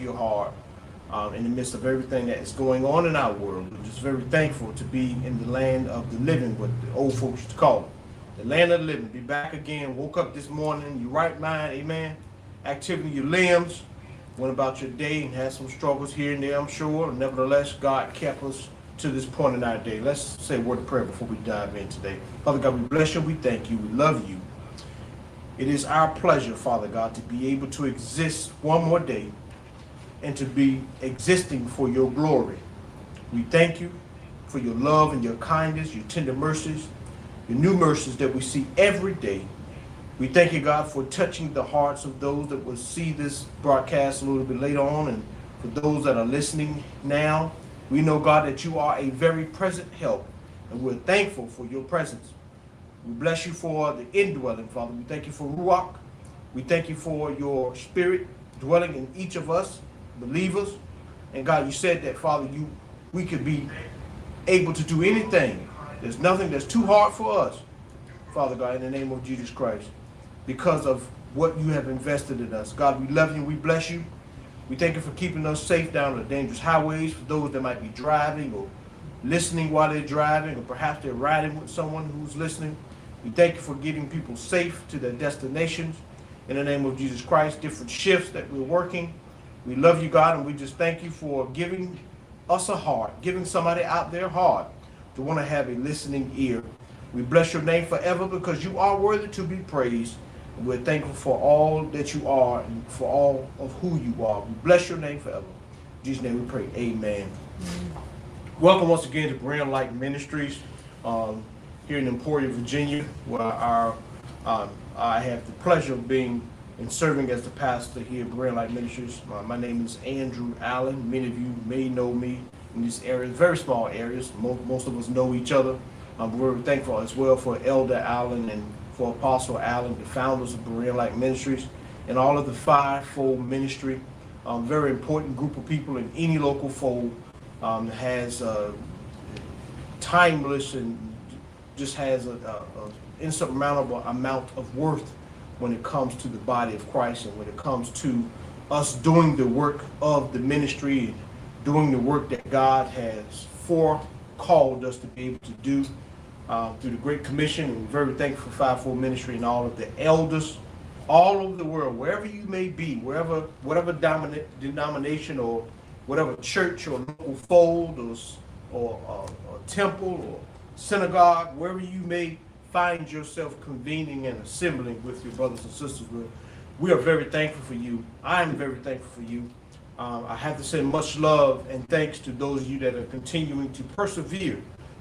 your heart um, in the midst of everything that is going on in our world. We're just very thankful to be in the land of the living, what the old folks used to call it. The land of the living. Be back again. Woke up this morning, your right mind, amen. Activity, your limbs. Went about your day and had some struggles here and there, I'm sure. Nevertheless, God kept us to this point in our day. Let's say a word of prayer before we dive in today. Father God, we bless you, we thank you, we love you. It is our pleasure, Father God, to be able to exist one more day and to be existing for your glory. We thank you for your love and your kindness, your tender mercies, your new mercies that we see every day. We thank you, God, for touching the hearts of those that will see this broadcast a little bit later on and for those that are listening now. We know, God, that you are a very present help, and we're thankful for your presence. We bless you for the indwelling, Father. We thank you for Ruach. We thank you for your spirit dwelling in each of us, believers. And God, you said that, Father, you we could be able to do anything. There's nothing that's too hard for us, Father God, in the name of Jesus Christ, because of what you have invested in us. God, we love you. We bless you. We thank you for keeping us safe down the dangerous highways for those that might be driving or listening while they're driving, or perhaps they're riding with someone who's listening. We thank you for getting people safe to their destinations. In the name of Jesus Christ, different shifts that we're working. We love you, God, and we just thank you for giving us a heart, giving somebody out there heart to want to have a listening ear. We bless your name forever because you are worthy to be praised. And we're thankful for all that you are and for all of who you are. We bless your name forever. In Jesus' name we pray. Amen. Welcome once again to Berean Light Ministries. Um, here in Emporia, Virginia, where our um, I have the pleasure of being and serving as the pastor here at Berean Light Ministries. Uh, my name is Andrew Allen. Many of you may know me in these areas, very small areas. Most, most of us know each other. Um, we're thankful as well for Elder Allen and for Apostle Allen, the founders of Berean Light Ministries, and all of the fivefold ministry. Um, very important group of people in any local fold um, has uh, timeless and just has an insurmountable amount of worth when it comes to the body of Christ and when it comes to us doing the work of the ministry, and doing the work that God has for called us to be able to do uh, through the Great Commission. And we're very thankful for Fivefold Ministry and all of the elders all over the world, wherever you may be, wherever, whatever denomination or whatever church or local fold or, or, or, or temple or synagogue, wherever you may find yourself convening and assembling with your brothers and sisters we are very thankful for you. I am very thankful for you. Um, I have to say much love and thanks to those of you that are continuing to persevere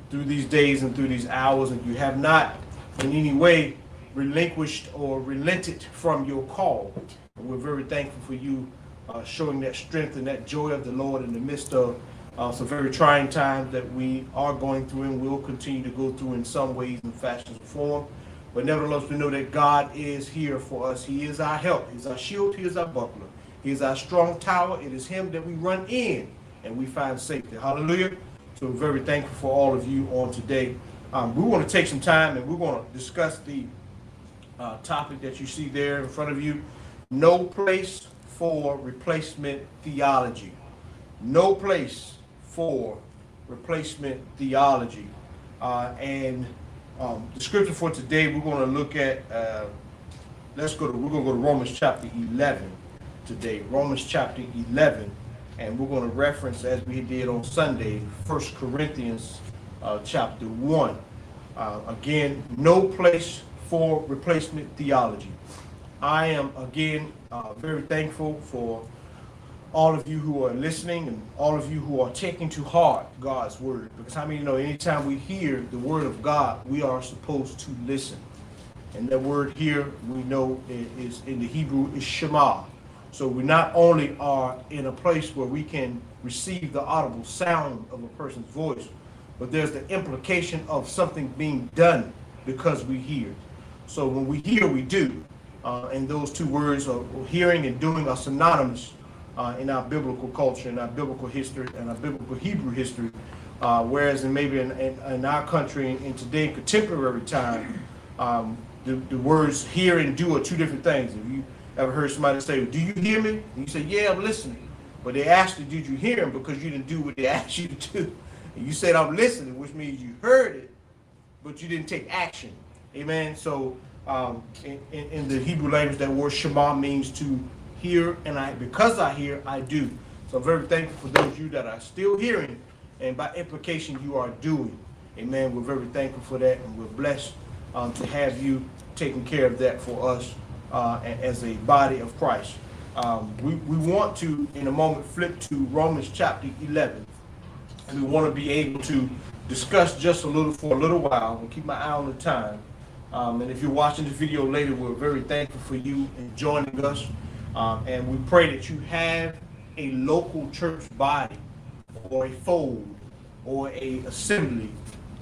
through these days and through these hours, and you have not in any way relinquished or relented from your call. And we're very thankful for you uh, showing that strength and that joy of the Lord in the midst of uh, some very trying times that we are going through and will continue to go through in some ways and fashions and form. But nevertheless, we know that God is here for us. He is our help. He's our shield. He is our buckler. He is our strong tower. It is Him that we run in and we find safety. Hallelujah. So very thankful for all of you on today. Um, we want to take some time and we're going to discuss the uh, topic that you see there in front of you. No place for replacement theology. No place for replacement theology. Uh, and um, the scripture for today, we're going to look at, uh, let's go to, we're going to go to Romans chapter 11 today. Romans chapter 11. And we're going to reference, as we did on Sunday, First Corinthians uh, chapter 1. Uh, again, no place for replacement theology. I am, again, uh, very thankful for all of you who are listening and all of you who are taking to heart God's word. Because I mean, you know, anytime we hear the word of God, we are supposed to listen. And that word here, we know is in the Hebrew is Shema. So we not only are in a place where we can receive the audible sound of a person's voice, but there's the implication of something being done because we hear. So when we hear, we do. Uh, and those two words of hearing and doing are synonymous uh, in our biblical culture, in our biblical history, and our biblical Hebrew history. Uh, whereas in maybe in, in, in our country, in, in today contemporary time, um, the, the words hear and do are two different things. If you ever heard somebody say, "Do you hear me?" and you say, "Yeah, I'm listening," But they asked you, did you hear him? Because you didn't do what they asked you to do. And you said, I'm listening, which means you heard it, but you didn't take action. Amen. So um, in, in, in, the Hebrew language, that word Shema means to hear, and I because I hear, I do. So I'm very thankful for those of you that are still hearing, and by implication, you are doing. Amen. We're very thankful for that, and we're blessed um, to have you taking care of that for us uh, as a body of Christ. Um, we, we want to, in a moment, flip to Romans chapter 11. And we want to be able to discuss just a little for a little while and keep my eye on the time. Um, and if you're watching this video later, we're very thankful for you in joining us. Um, and we pray that you have a local church body or a fold or a assembly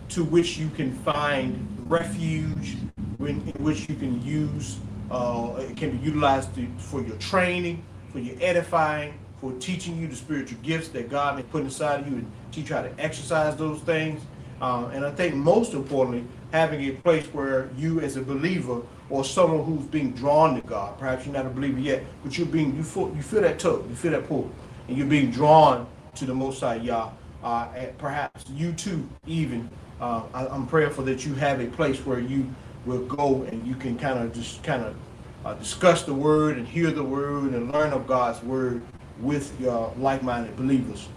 to which you can find refuge, in, in which you can use, uh, it can be utilized to, for your training, for your edifying, for teaching you the spiritual gifts that God may put inside of you and teach you how to exercise those things. Uh, and I think most importantly, having a place where you as a believer or someone who's being drawn to God, perhaps you're not a believer yet, but you're being, you feel, you feel that tug, you feel that pull, and you're being drawn to the Most High Yah. Uh, perhaps you too, even, uh, I, am prayerful that you have a place where you will go and you can kind of just kind of uh, discuss the word and hear the word and learn of God's word with your like-minded believers.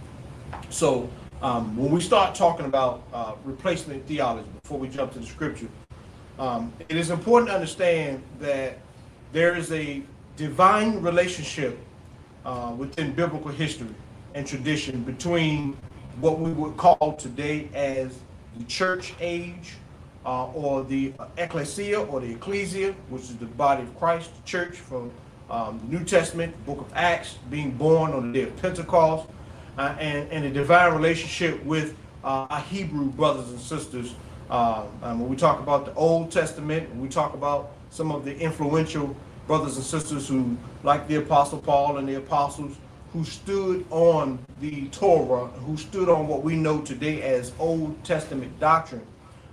So um, when we start talking about uh, replacement theology, before we jump to the scripture, um, it is important to understand that there is a divine relationship uh, within biblical history and tradition between what we would call today as the church age uh, or the ecclesia or the ecclesia, which is the body of Christ, the church from um, the New Testament, book of Acts, being born on the day of Pentecost, uh, and, and a divine relationship with uh, our Hebrew brothers and sisters. Uh, um, when we talk about the Old Testament, we talk about some of the influential brothers and sisters who, like the Apostle Paul and the apostles, who stood on the Torah, who stood on what we know today as Old Testament doctrine.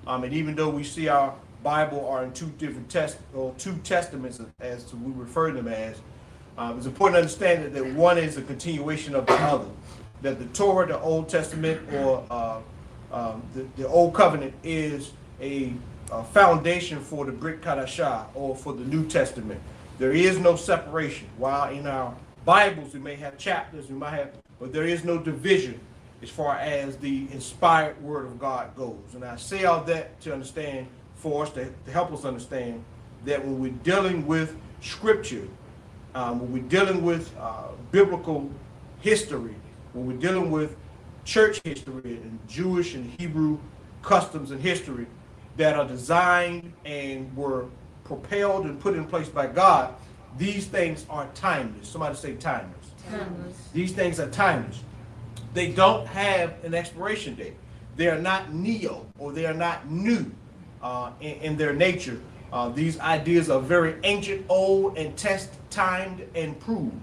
Um, and even though we see our Bible are in two different test or two testaments as to we refer to them as, um, it's important to understand that, that one is a continuation of the other. That the Torah, the Old Testament, or uh, um, the, the Old Covenant is a, a, foundation for the Brit Hadashah or for the New Testament. There is no separation. While in our Bibles we may have chapters, we might have, but there is no division as far as the inspired Word of God goes. And I say all that to understand for us to, to help us understand that when we're dealing with scripture, um, when we're dealing with uh, biblical history, when we're dealing with church history and Jewish and Hebrew customs and history that are designed and were propelled and put in place by God, these things are timeless. Somebody say timeless. Timeless. These things are timeless. They don't have an expiration date. They are not neo or they are not new uh, in, in, their nature. Uh, these ideas are very ancient, old, and test timed and proved.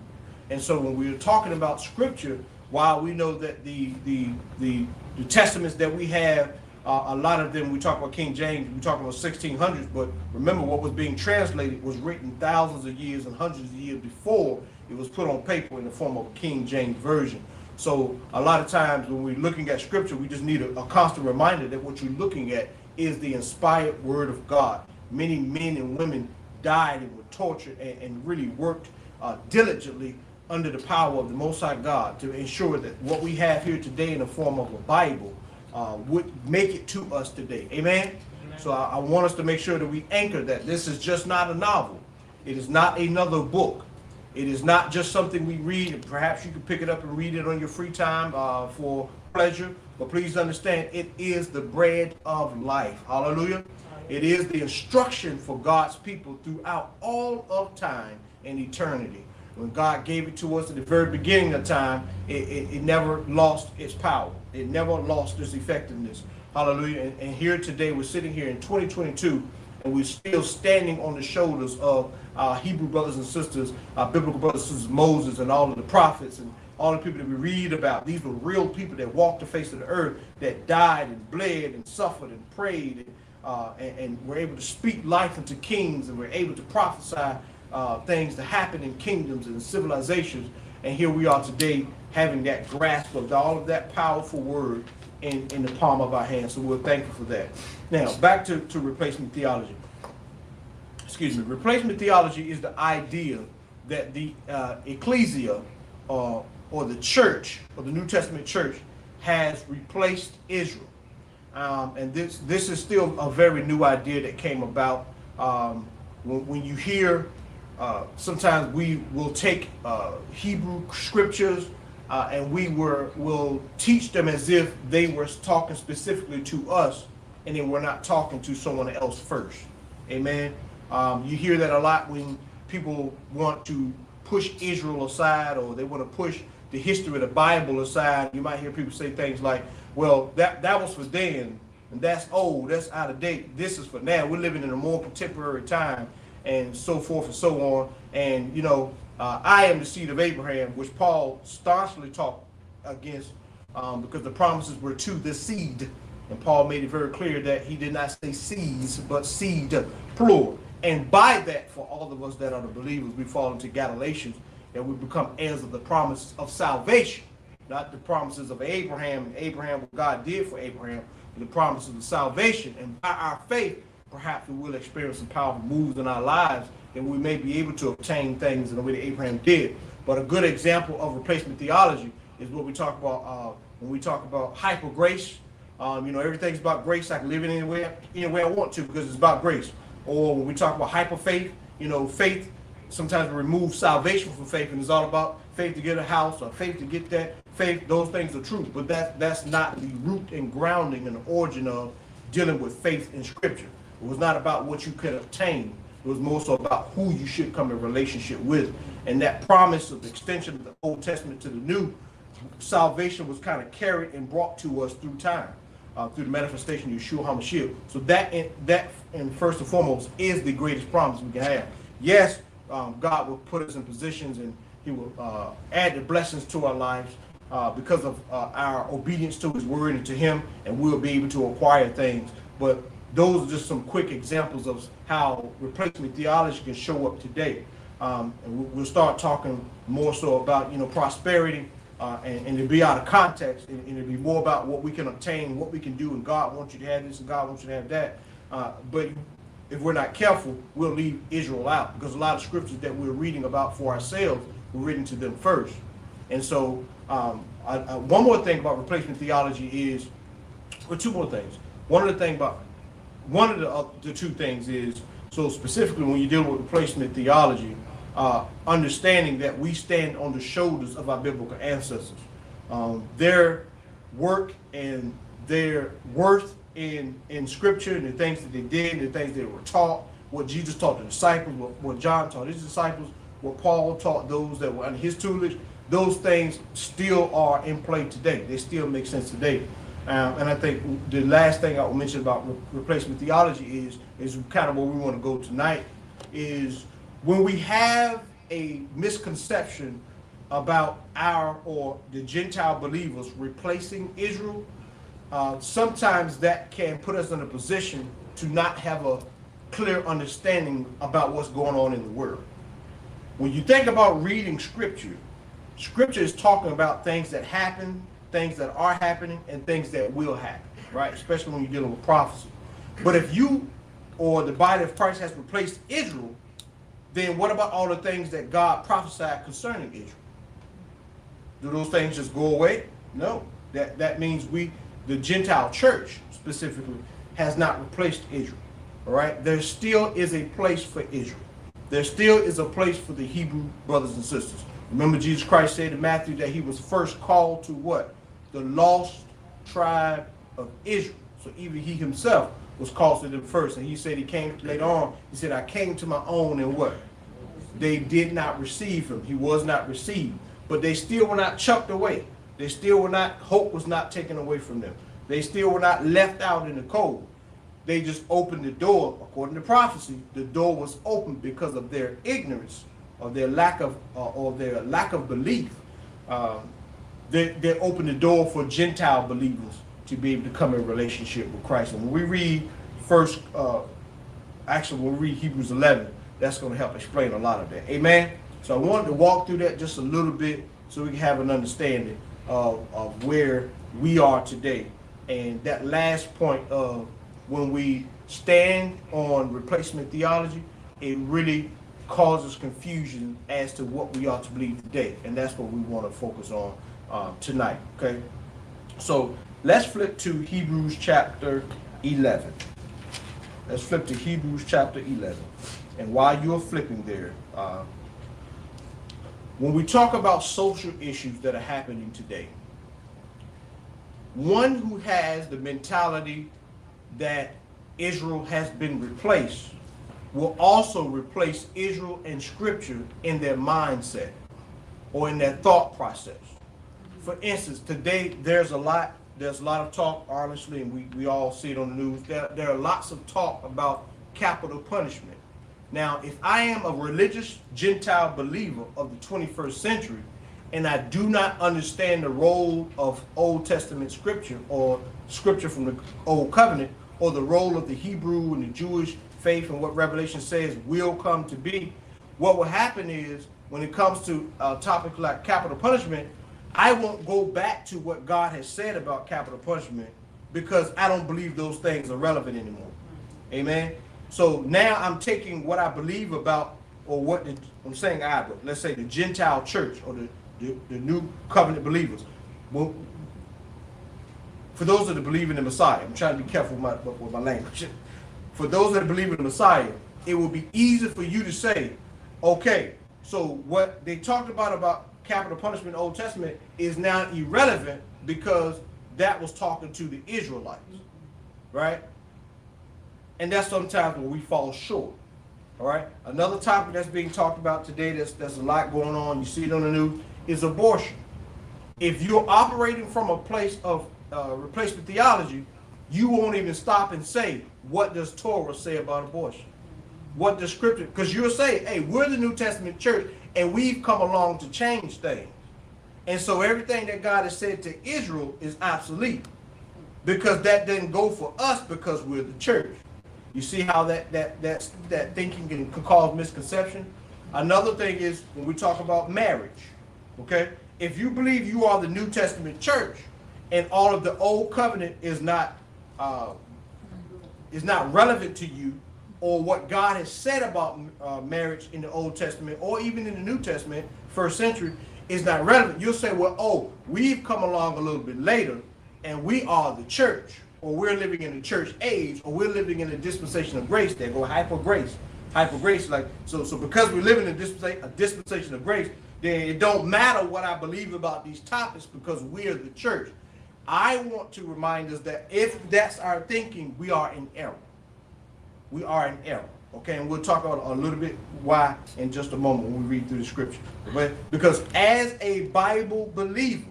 And so when we're talking about scripture, while we know that the the the, the testaments that we have, uh, a lot of them we talk about King James, we talk about 1600s, but remember what was being translated was written thousands of years and hundreds of years before it was put on paper in the form of King James version. So a lot of times when we're looking at scripture, we just need a, a constant reminder that what you're looking at is the inspired word of God. Many men and women died and were tortured and, and really worked uh, diligently under the power of the Most High God to ensure that what we have here today in the form of a Bible uh, would make it to us today. Amen? Amen. So I, I want us to make sure that we anchor that this is just not a novel. It is not another book. It is not just something we read, and perhaps you can pick it up and read it on your free time uh, for pleasure. But please understand, it is the bread of life. Hallelujah. It is the instruction for God's people throughout all of time and eternity. When God gave it to us at the very beginning of time, it, it, it never lost its power. It never lost its effectiveness. Hallelujah. And, and here today, we're sitting here in 2022, and we're still standing on the shoulders of our Hebrew brothers and sisters, our biblical brothers and sisters, Moses and all of the prophets and all the people that we read about. These were real people that walked the face of the earth, that died and bled and suffered and prayed and, uh, and, and were able to speak life into kings and were able to prophesy uh, things to happen in kingdoms and civilizations. And here we are today having that grasp of all of that powerful word in, in the palm of our hands. So we're thankful for that. Now, back to, to replacement theology. Excuse me. Replacement theology is the idea that the uh, ecclesia uh, or the church or the New Testament church has replaced Israel. Um, and this this is still a very new idea that came about um, when, when, you hear. Uh, sometimes we will take uh, Hebrew scriptures uh, and we were will teach them as if they were talking specifically to us, and then we're not talking to someone else first. Amen. Um, you hear that a lot when people want to push Israel aside or they want to push the history of the Bible aside. You might hear people say things like, well, that, that was for then, and that's old, that's out of date. This is for now. We're living in a more contemporary time, and so forth and so on. And, you know, uh, I am the seed of Abraham, which Paul staunchly talked against um, because the promises were to the seed. And Paul made it very clear that he did not say seeds, but seed, plural. And by that, for all of us that are the believers, we fall into Galatians, that we become heirs of the promise of salvation not the promises of Abraham and Abraham, what God did for Abraham, but the promises of salvation. And by our faith, perhaps we will experience some powerful moves in our lives and we may be able to obtain things in the way that Abraham did. But a good example of replacement theology is what we talk about uh, when we talk about hyper grace. Um, you know, everything's about grace. I can live it anywhere, anywhere I want to because it's about grace. Or when we talk about hyper faith, you know, faith sometimes we remove salvation from faith and it's all about faith to get a house or faith to get that faith, those things are true, but that that's not the root and grounding and the origin of dealing with faith in Scripture. It was not about what you could obtain. It was more so about who you should come in relationship with. And that promise of extension of the Old Testament to the New, salvation was kind of carried and brought to us through time, uh, through the manifestation of Yeshua HaMashiach. So that, in, that, and first and foremost, is the greatest promise we can have. Yes, um, God will put us in positions and He will uh, add the blessings to our lives uh, because of uh, our obedience to his word and to him, and we'll be able to acquire things. But those are just some quick examples of how replacement theology can show up today. Um, and we'll start talking more so about, you know, prosperity, uh, and, and it'll be out of context, and, and, it'll be more about what we can obtain, what we can do, and God wants you to have this, and God wants you to have that. Uh, but if we're not careful, we'll leave Israel out, because a lot of scriptures that we're reading about for ourselves were written to them first. And so um, I, I, one more thing about replacement theology is, or two more things. One of the thing about one of the, uh, the two things is so specifically when you deal with replacement theology, uh, understanding that we stand on the shoulders of our biblical ancestors, um, their work and their worth in in Scripture and the things that they did, and the things they were taught, what Jesus taught the disciples, what, what John taught his disciples, what Paul taught those that were under his tutelage those things still are in play today. They still make sense today. Um, and I think the last thing I will mention about re replacement theology is is kind of where we want to go tonight. Is when we have a misconception about our or the Gentile believers replacing Israel, uh, sometimes that can put us in a position to not have a clear understanding about what's going on in the world. When you think about reading scripture, Scripture is talking about things that happen, things that are happening, and things that will happen, right? Especially when you're dealing with prophecy. But if you or the body of Christ has replaced Israel, then what about all the things that God prophesied concerning Israel? Do those things just go away? No. That that means we, the Gentile church specifically, has not replaced Israel. All right. There still is a place for Israel. There still is a place for the Hebrew brothers and sisters. Remember Jesus Christ said in Matthew that he was first called to what? The lost tribe of Israel. So even he himself was called to them first. And he said he came later on, he said, I came to my own and what? They did not receive him. He was not received. But they still were not chucked away. They still were not, hope was not taken away from them. They still were not left out in the cold. They just opened the door, according to prophecy, the door was opened because of their ignorance or their lack of uh, or their lack of belief, um, they, they open the door for Gentile believers to be able to come in relationship with Christ. And when we read first, uh, actually when we read Hebrews 11, that's going to help explain a lot of that. Amen. So I wanted to walk through that just a little bit so we can have an understanding of, of where we are today. And that last point of when we stand on replacement theology, it really causes confusion as to what we ought to believe today. And that's what we want to focus on uh, tonight. Okay. So let's flip to Hebrews chapter 11. Let's flip to Hebrews chapter 11. And while you're flipping there, uh, when we talk about social issues that are happening today, one who has the mentality that Israel has been replaced will also replace Israel and Scripture in their mindset or in their thought process. For instance, today there's a lot there's a lot of talk, honestly, and we, we all see it on the news. There, there are lots of talk about capital punishment. Now, if I am a religious Gentile believer of the 21st century, and I do not understand the role of Old Testament scripture or scripture from the Old Covenant, or the role of the Hebrew and the Jewish faith and what Revelation says will come to be, what will happen is when it comes to uh, a topic like capital punishment, I won't go back to what God has said about capital punishment because I don't believe those things are relevant anymore. Amen. So now I'm taking what I believe about, or what the, I'm saying I, but let's say the Gentile church or the, the, the new covenant believers. Well, for those that believe in the Messiah, I'm trying to be careful with my, with my language. For those that believe in the Messiah, it will be easy for you to say, okay, so what they talked about about capital punishment Old Testament is now irrelevant because that was talking to the Israelites, right? And that's sometimes where we fall short. All right. Another topic that's being talked about today, that's there's a lot going on. You see it on the news, is abortion. If you're operating from a place of uh, replacement theology, you won't even stop and say, "What does Torah say about abortion?" What does Scripture? Because you'll say, "Hey, we're the New Testament church, and we've come along to change things. And so everything that God has said to Israel is obsolete because that didn't go for us because we're the church. You see how that that that that thinking can, can cause misconception. Another thing is when we talk about marriage, okay? If you believe you are the New Testament church and all of the old covenant is not uh, is not relevant to you, or what God has said about uh, marriage in the Old Testament or even in the New Testament, first century, is not relevant. You'll say, well, oh, we've come along a little bit later and we are the church, or we're living in the church age, or we're living in a dispensation of grace. They go hyper grace. Hyper grace, like so. So because we're living in a dispensation, a dispensation of grace, then it don't matter what I believe about these topics because we're the church. I want to remind us that if that's our thinking, we are in error we are in error. Okay, and we'll talk about a little bit why in just a moment when we read through the scripture. But because as a Bible believer,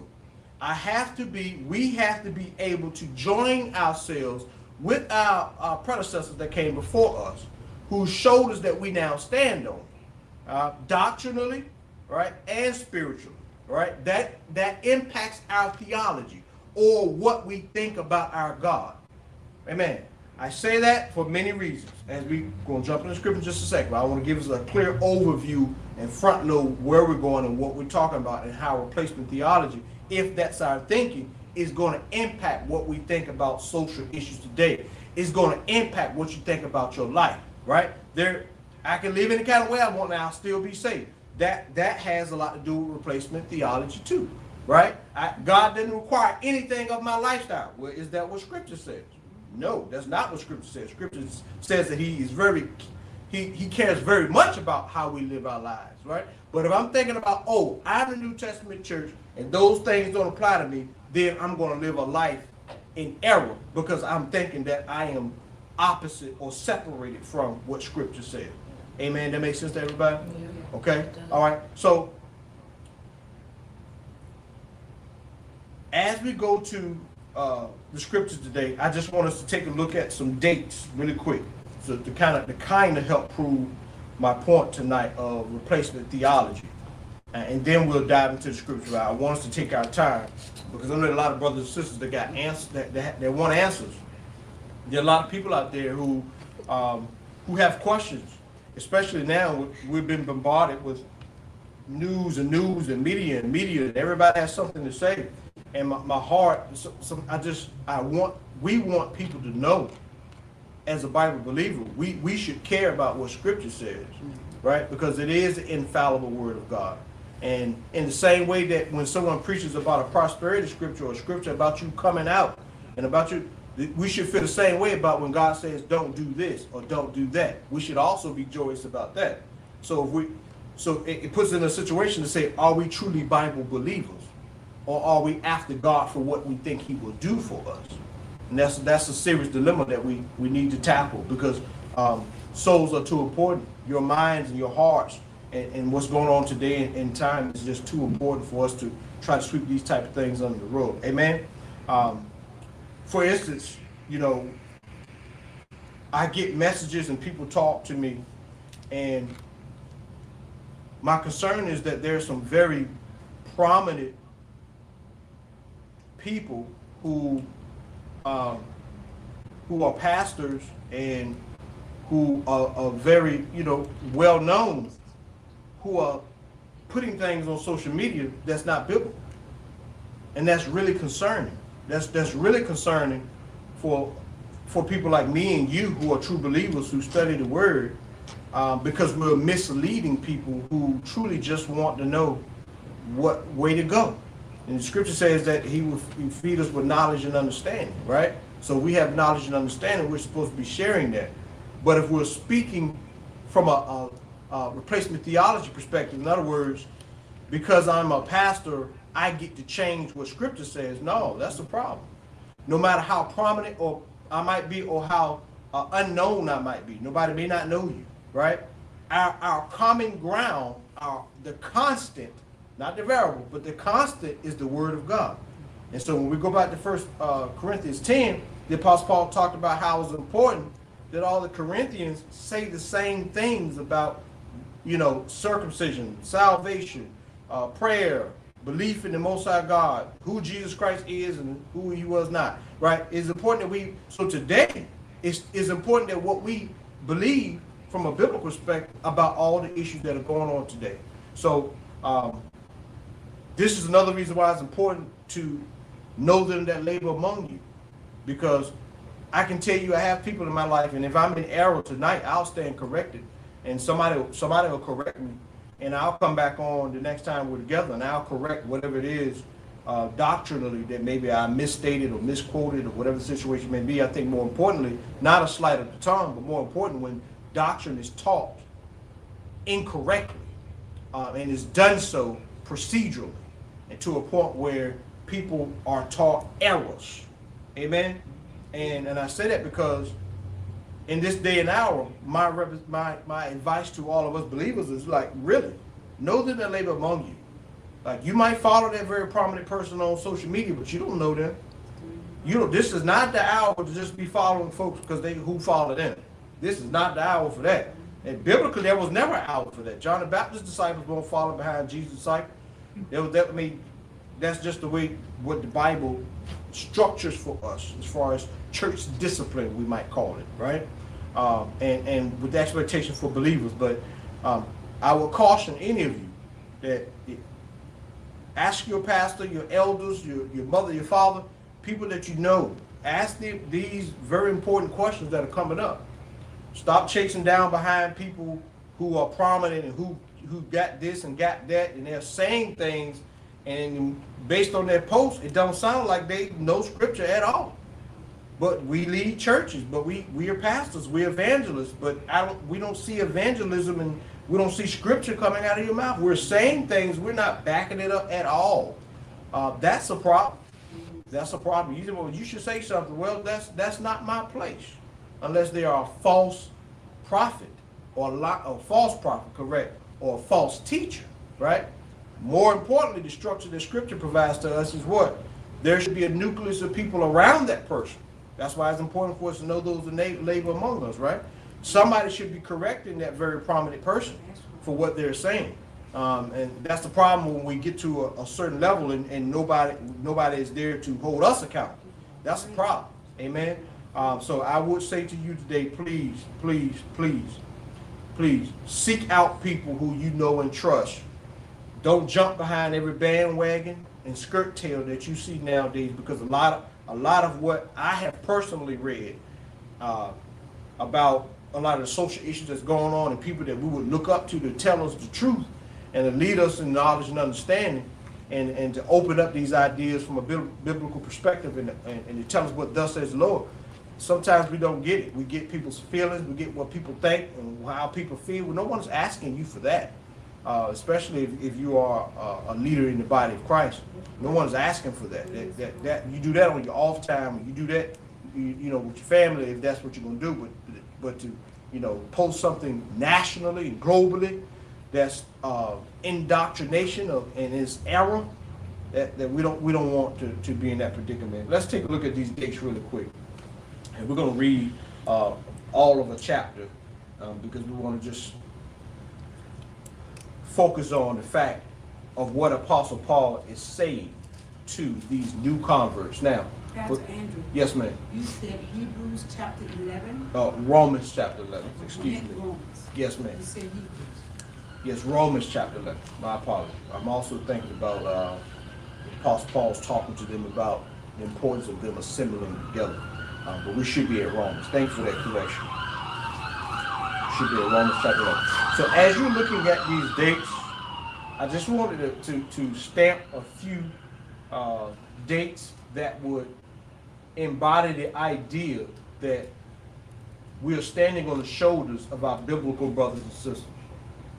I have to be, we have to be able to join ourselves with our, our predecessors that came before us, whose shoulders that we now stand on, uh, doctrinally, right, and spiritually, right. That that impacts our theology or what we think about our God. Amen. I say that for many reasons. As we going to jump in the scripture in just a second, I want to give us a clear overview and front load where we're going and what we're talking about and how replacement theology, if that's our thinking, is going to impact what we think about social issues today. It's going to impact what you think about your life, right? There, I can live the kind of way I want and I'll still be saved. That that has a lot to do with replacement theology too, right? I, God didn't require anything of my lifestyle. Well, is that what Scripture says? No, that's not what Scripture says. Scripture says that He is very, He He cares very much about how we live our lives, right? But if I'm thinking about, oh, I'm the New Testament church, and those things don't apply to me, then I'm going to live a life in error because I'm thinking that I am opposite or separated from what Scripture says. Amen. That makes sense to everybody. Yeah. Okay. All right. So as we go to uh, the scriptures today, I just want us to take a look at some dates really quick, so to kind of to kind of help prove my point tonight of replacement theology, and then we'll dive into the scripture. I want us to take our time because I know a lot of brothers and sisters that got answers that, that, that want answers. There are a lot of people out there who um, who have questions, especially now we've been bombarded with news and news and media and media, and everybody has something to say. And my, my heart, so, so I just, I want, we want people to know, as a Bible believer, we, we should care about what Scripture says, mm-hmm. right? Because it is the infallible Word of God. And in the same way that when someone preaches about a prosperity scripture or scripture about you coming out and about you, we should feel the same way about when God says, don't do this or don't do that. We should also be joyous about that. So if we, so it, it puts in a situation to say, are we truly Bible believers? Or are we after God for what we think he will do for us? And that's that's a serious dilemma that we, we need to tackle because um, souls are too important. Your minds and your hearts and, and what's going on today in, in, time is just too important for us to try to sweep these type of things under the rug. Amen. Um, for instance, you know, I get messages and people talk to me, and my concern is that there's some very prominent people who um, who are pastors and who are, are very, you know, well known who are putting things on social media that's not biblical. And that's really concerning. That's that's really concerning for for people like me and you who are true believers who study the word um, because we're misleading people who truly just want to know what way to go. And the scripture says that he will feed us with knowledge and understanding, right? So we have knowledge and understanding. We're supposed to be sharing that. But if we're speaking from a, a, uh, replacement theology perspective. In other words, because I'm a pastor, I get to change what Scripture says. No, that's the problem. No matter how prominent or I might be or how uh, unknown I might be, nobody may not know you, right? Our, our common ground, our the constant, not the variable, but the constant is the Word of God. And so when we go back to First uh, Corinthians 10, the Apostle Paul talked about how it's important that all the Corinthians say the same things about you know, circumcision, salvation, uh, prayer, belief in the Most High God, who Jesus Christ is and who He was not. Right? It's important that we. So today, it's, it's important that what we believe from a biblical perspective about all the issues that are going on today. So um, this is another reason why it's important to know them that labor among you, because I can tell you I have people in my life, and if I'm in error tonight, I'll stand corrected. And somebody somebody will correct me, and I'll come back on the next time we're together, and I'll correct whatever it is uh, doctrinally that maybe I misstated or misquoted or whatever the situation may be. I think more importantly, not a slight of the tongue, but more important when doctrine is taught incorrectly uh, and is done so procedurally and to a point where people are taught errors. Amen. And and I say that because in this day and hour, my my my advice to all of us believers is like, really, know them that labor among you. Like you might follow that very prominent person on social media, but you don't know them. You know, this is not the hour to just be following folks because they who follow them. This is not the hour for that. And biblically, there was never an hour for that. John the Baptist's disciples won't follow behind Jesus' disciples. There was that. I mean, that's just the way what the Bible structures for us as far as church discipline, we might call it, right? um, and, and with the expectation for believers. But um, I will caution any of you that ask your pastor, your elders, your, your mother, your father, people that you know, ask them these very important questions that are coming up. Stop chasing down behind people who are prominent and who who got this and got that, and they're saying things, and based on their posts, it don't sound like they know scripture at all. But we lead churches, but we we are pastors, we're evangelists, but I don't we don't see evangelism and we don't see scripture coming out of your mouth. We're saying things, we're not backing it up at all. Uh, that's a problem. That's a problem. You, well, you should say something. Well, that's that's not my place, unless they are a false prophet or a, lot, a false prophet, correct, or a false teacher, right? More importantly, the structure that Scripture provides to us is what there should be a nucleus of people around that person that's why it's important for us to know those that labor among us, right? Somebody should be correcting that very prominent person for what they're saying. Um, and that's the problem when we get to a, a certain level and, and, nobody nobody is there to hold us accountable. That's the problem. Amen. Um, so I would say to you today, please, please, please, please seek out people who you know and trust don't jump behind every bandwagon and skirt tail that you see nowadays because a lot of a lot of what I have personally read uh, about a lot of the social issues that's going on and people that we would look up to to tell us the truth and to lead us in knowledge and understanding and, and to open up these ideas from a biblical perspective and, and, and to tell us what thus says the Lord. Sometimes we don't get it. We get people's feelings, we get what people think and how people feel. Well, no one's asking you for that, uh, especially if, if you are a, leader in the body of Christ. No one's asking for that. That, that, that You do that on your off time, you do that you, you know, with your family if that's what you're going to do. But, but to, you know, post something nationally and globally that's uh, indoctrination of and is error that, that we don't we don't want to, to be in that predicament. Let's take a look at these dates really quick, and we're going to read uh, all of a chapter um, because we want to just focus on the fact of what Apostle Paul is saying to these new converts. Now, Pastor Andrew, yes, ma'am. you said Hebrews chapter eleven? Uh, Romans chapter 11. Excuse me. Romans. Yes, ma'am. You said Hebrews. Yes, Romans chapter 11. My apologies. I'm also thinking about uh, Apostle Paul's talking to them about the importance of them assembling together. Um, but we should be at Romans. Thanks for that correction. Should be at Romans chapter 11. So as you're looking at these dates, I just wanted to, to, to stamp a few uh, dates that would embody the idea that we are standing on the shoulders of our biblical brothers and sisters.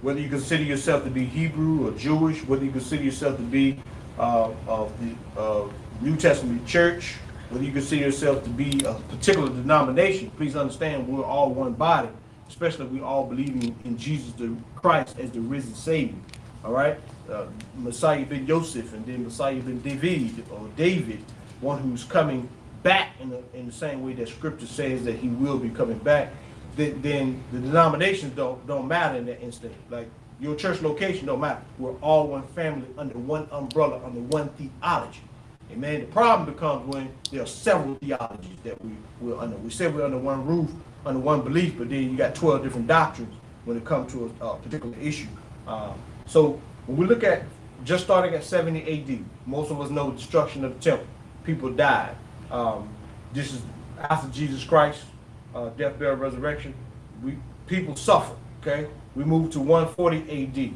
Whether you consider yourself to be Hebrew or Jewish, whether you consider yourself to be uh, of the uh, New Testament church, whether you consider yourself to be a particular denomination, please understand we're all one body, especially if we all believing in Jesus the Christ as the risen Savior. All right? Uh, Messiah ben Joseph and then Messiah ben David or David, one who's coming back in the, in the same way that scripture says that he will be coming back, then, then the denominations don't, don't matter in that instant. Like your church location don't matter. We're all one family under one umbrella, under one theology. Amen. The problem becomes when there are several theologies that we, we're under. We say we're under one roof, under one belief, but then you got 12 different doctrines when it comes to a, a particular issue. Um, so when we look at just starting at 70 AD, most of us know destruction of the temple. People died. Um, this is after Jesus Christ, uh, death, burial, resurrection. We people suffer. Okay, we move to 140 AD.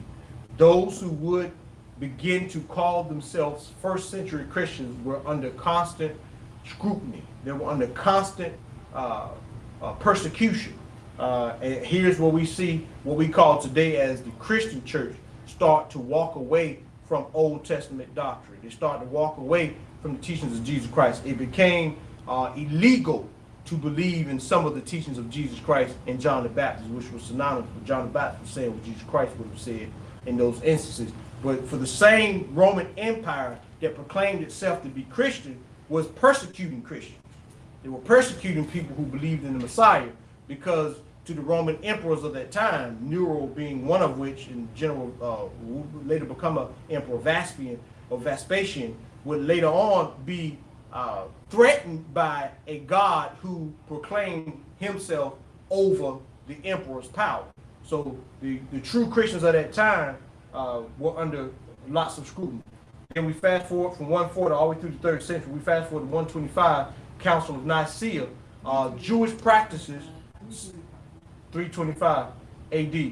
Those who would begin to call themselves first century Christians were under constant scrutiny. They were under constant uh, uh, persecution. Uh, and here's what we see what we call today as the Christian church start to walk away from Old Testament doctrine. They start to walk away from the teachings of Jesus Christ. It became uh, illegal to believe in some of the teachings of Jesus Christ and John the Baptist, which was synonymous with John the Baptist saying what Jesus Christ would have said in those instances. But for the same Roman Empire that proclaimed itself to be Christian was persecuting Christians. They were persecuting people who believed in the Messiah because to the Roman emperors of that time, Nero being one of which, in general, uh, later become an emperor Vaspian or Vespasian, would later on be uh, threatened by a god who proclaimed himself over the emperor's power. So the, the true Christians of that time uh, were under lots of scrutiny. Then we fast forward from 140 all the way through the third century. We fast forward to 125, Council of Nicaea. Uh, Jewish practices 325 AD.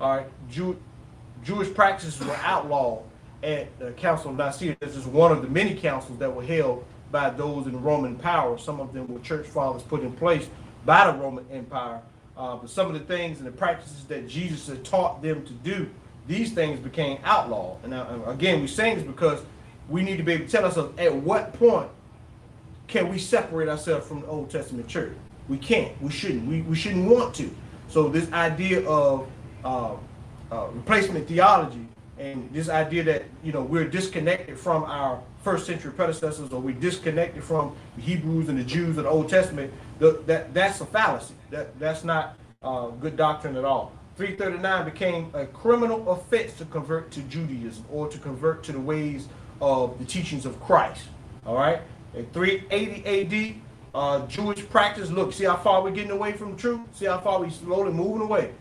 All right, Jew, Jewish practices were outlawed at the Council of Nicaea. This is one of the many councils that were held by those in Roman power. Some of them were church fathers put in place by the Roman Empire. Uh, but some of the things and the practices that Jesus had taught them to do, these things became outlawed. And now, again, we're saying this because we need to be able to tell ourselves at what point can we separate ourselves from the Old Testament church? We can't. We shouldn't. We, we shouldn't want to. So this idea of uh, uh, replacement theology and this idea that you know we're disconnected from our first century predecessors or we're disconnected from the Hebrews and the Jews of the Old Testament, the, that that's a fallacy. That that's not uh, good doctrine at all. 339 became a criminal offense to convert to Judaism or to convert to the ways of the teachings of Christ. All right. In 380 AD, uh, Jewish practice. Look, see how far we're getting away from truth? See how far we're slowly moving away?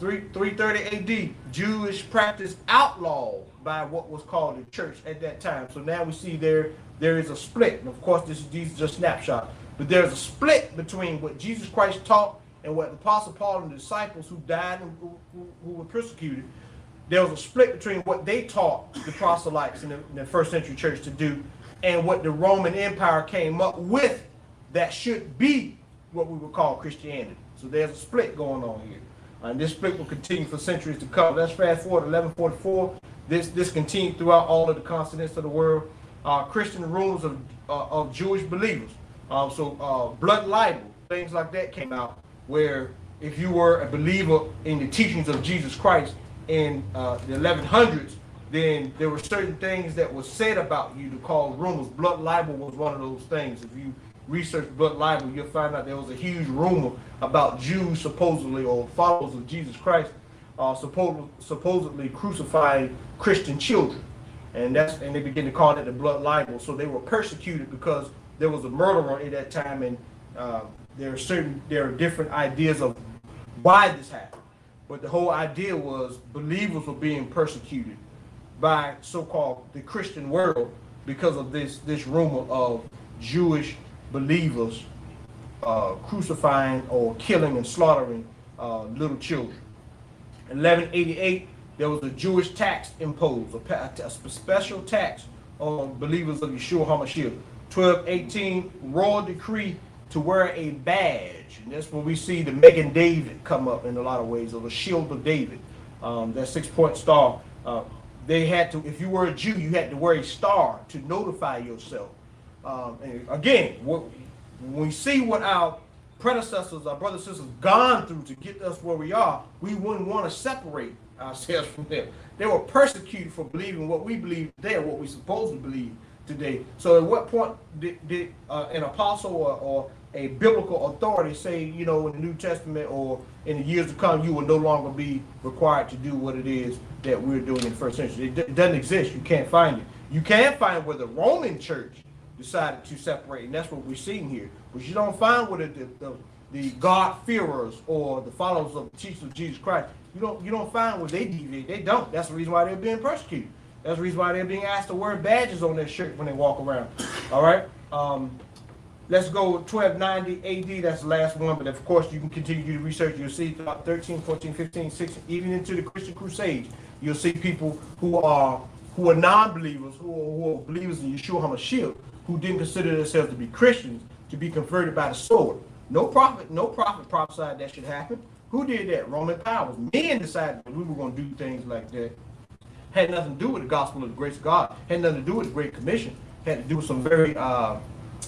3, 330 AD, Jewish practice outlawed by what was called the church at that time. So now we see there there is a split. And of course, this is these are just snapshots. But there's a split between what Jesus Christ taught and what the Apostle Paul and the disciples who died and who, who, were persecuted, there was a split between what they taught the proselytes in the, in the first century church to do and what the Roman Empire came up with that should be what we would call Christianity. So there's a split going on here. And this split will continue for centuries to come. Let's fast forward to 1144. This this continued throughout all of the continents of the world. Uh, Christian rules of uh, of Jewish believers. Um, so uh, blood libel, things like that came out where if you were a believer in the teachings of Jesus Christ in uh, the 1100s, then there were certain things that were said about you to cause rumors. Blood libel was one of those things. If you research blood libel, you'll find out there was a huge rumor about Jews supposedly or followers of Jesus Christ uh, supposed, supposedly crucifying Christian children. And that's and they began to call it the blood libel. So they were persecuted because there was a murderer at that time, and uh, there are certain there are different ideas of why this happened. But the whole idea was believers were being persecuted by so-called the Christian world because of this this rumor of Jewish believers uh, crucifying or killing and slaughtering uh, little children. 1188, there was a Jewish tax imposed, a, a special tax on believers of Yeshua HaMashiach. 1218, royal decree to wear a badge. And that's when we see the Magen David come up in a lot of ways, or the shield of David, um, that six point star. Uh, they had to, if you were a Jew, you had to wear a star to notify yourself. Um, and again, what, when we see what our predecessors, our brothers and sisters, gone through to get us where we are, we wouldn't want to separate ourselves from them. They were persecuted for believing what we believe today, what we supposedly believe today. So, at what point did, did uh, an apostle or, or a biblical authority say, you know, in the New Testament or in the years to come, you will no longer be required to do what it is that we're doing in the first century? It, it doesn't exist. You can't find it. You can find where the Roman church decided to separate, and that's what we're seeing here. But you don't find where the, the, the God-fearers or the followers of the teachings of Jesus Christ, you don't you don't find where they deviate. They don't. That's the reason why they're being persecuted. That's the reason why they're being asked to wear badges on their shirt when they walk around. All right. Um, let's go 1290 AD. That's the last one. But of course, you can continue to research. You'll see throughout 13, 14, 15, 16, even into the Christian Crusades, you'll see people who are who are non-believers, who are, who are believers in Yeshua HaMashiach, who didn't consider themselves to be Christians, to be converted by the sword. No prophet, no prophet prophesied that should happen. Who did that? Roman powers. Men decided we were going to do things like that. Had nothing to do with the gospel of the grace of God. Had nothing to do with the Great Commission. Had to do with some very uh,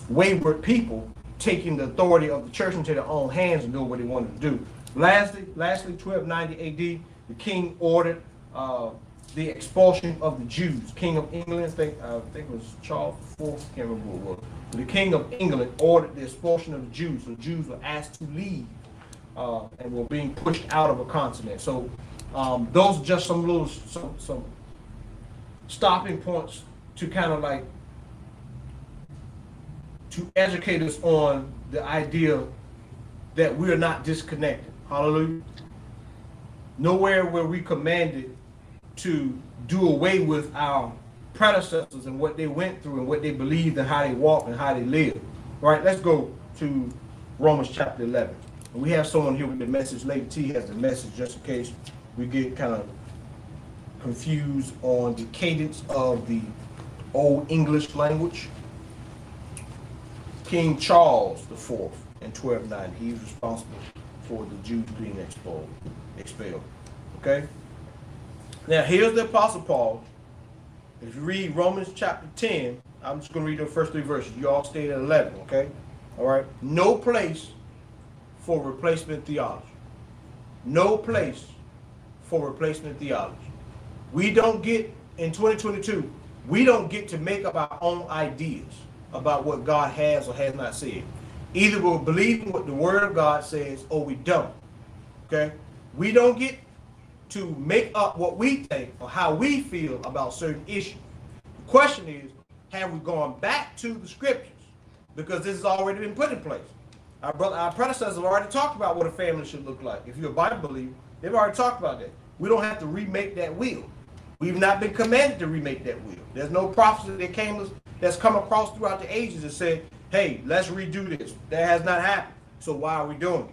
wayward people taking the authority of the church into their own hands and doing what they wanted to do. Lastly, lastly, 1290 AD, the king ordered uh, the expulsion of the Jews. King of England, I think, uh, I think it was Charles IV, can't remember who it was. The king of England ordered the expulsion of the Jews. So Jews were asked to leave uh, and were being pushed out of a continent. So um, those are just some little some, some stopping points to kind of like to educate us on the idea that we're not disconnected. Hallelujah. Nowhere were we commanded to do away with our predecessors and what they went through and what they believed and how they walked and how they lived. All right, let's go to Romans chapter 11. And we have someone here with the message. Lady T has the message just in case we get kind of confused on the cadence of the Old English language. King Charles IV in 1290, he's responsible for the Jews being expelled. expelled. Okay? Now, here's the Apostle Paul. If you read Romans chapter 10, I'm just going to read the first three verses. You all stayed at 11, okay? All right? No place for replacement theology. No place for replacement theology. We don't get, in 2022, we don't get to make up our own ideas about what God has or has not said. Either we're believing what the Word of God says or we don't. Okay? We don't get to make up what we think or how we feel about certain issues. The question is, have we gone back to the scriptures? Because this has already been put in place. Our brother, our predecessors have already talked about what a family should look like. If you're a Bible believer, they've already talked about that. We don't have to remake that wheel. We've not been commanded to remake that will. There's no prophecy that came that's come across throughout the ages and said, hey, let's redo this. That has not happened. So why are we doing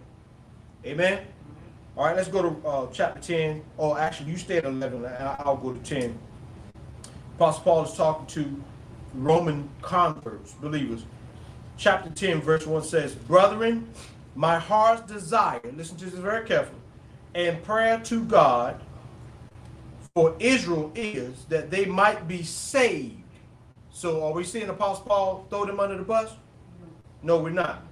it? Amen? All right, let's go to uh, chapter 10. Or actually, you stay at 11, and I'll go to 10. Apostle Paul is talking to Roman converts, believers. Chapter 10, verse 1 says, Brethren, my heart's desire, listen to this very carefully, and prayer to God for Israel is that they might be saved. So are we seeing Apostle Paul throw them under the bus? No, we're not.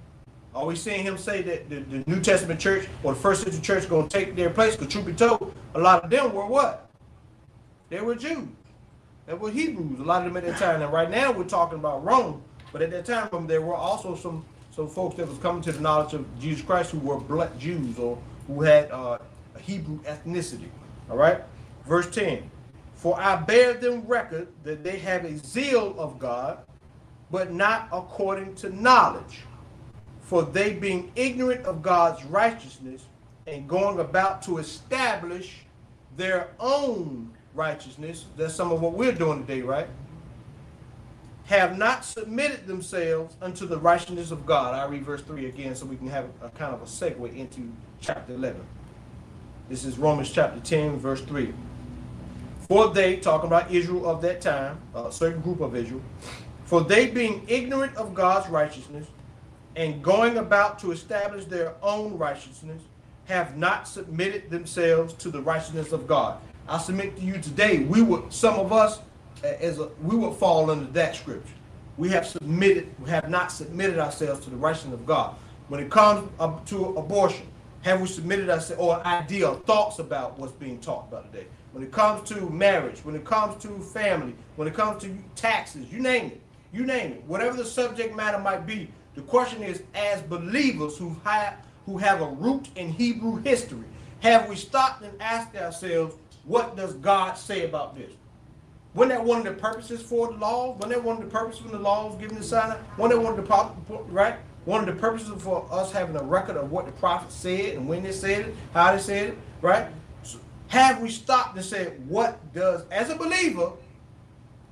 Are we seeing him say that the, the New Testament church or the first century church going to take their place? Because truth be told, a lot of them were what? They were Jews. They were Hebrews. A lot of them at that time. And right now we're talking about Rome. But at that time, there were also some some folks that was coming to the knowledge of Jesus Christ who were black Jews or who had uh, a Hebrew ethnicity. All right. Verse 10. For I bear them record that they have a zeal of God, but not according to knowledge. For they being ignorant of God's righteousness and going about to establish their own righteousness, that's some of what we're doing today, right? Have not submitted themselves unto the righteousness of God. I read verse 3 again so we can have a, kind of a segue into chapter 11. This is Romans chapter 10, verse 3. For they, talking about Israel of that time, a certain group of Israel, for they being ignorant of God's righteousness and going about to establish their own righteousness, have not submitted themselves to the righteousness of God. I submit to you today, we would, some of us, as a, we would fall under that scripture. We have submitted, we have not submitted ourselves to the righteousness of God. When it comes to abortion, have we submitted ourselves or idea thoughts about what's being talked about today? When it comes to marriage, when it comes to family, when it comes to taxes, you name it, you name it, whatever the subject matter might be, the question is, as believers who have, who have a root in Hebrew history, have we stopped and asked ourselves, what does God say about this? Wasn't that one of the purposes for the law? Wasn't that one of the purposes for the laws given to Sinai? Wasn't that one of the right? One of the purposes for us having a record of what the prophet said and when they said it, how they said it, right? Have we stopped and said, what does, as a believer,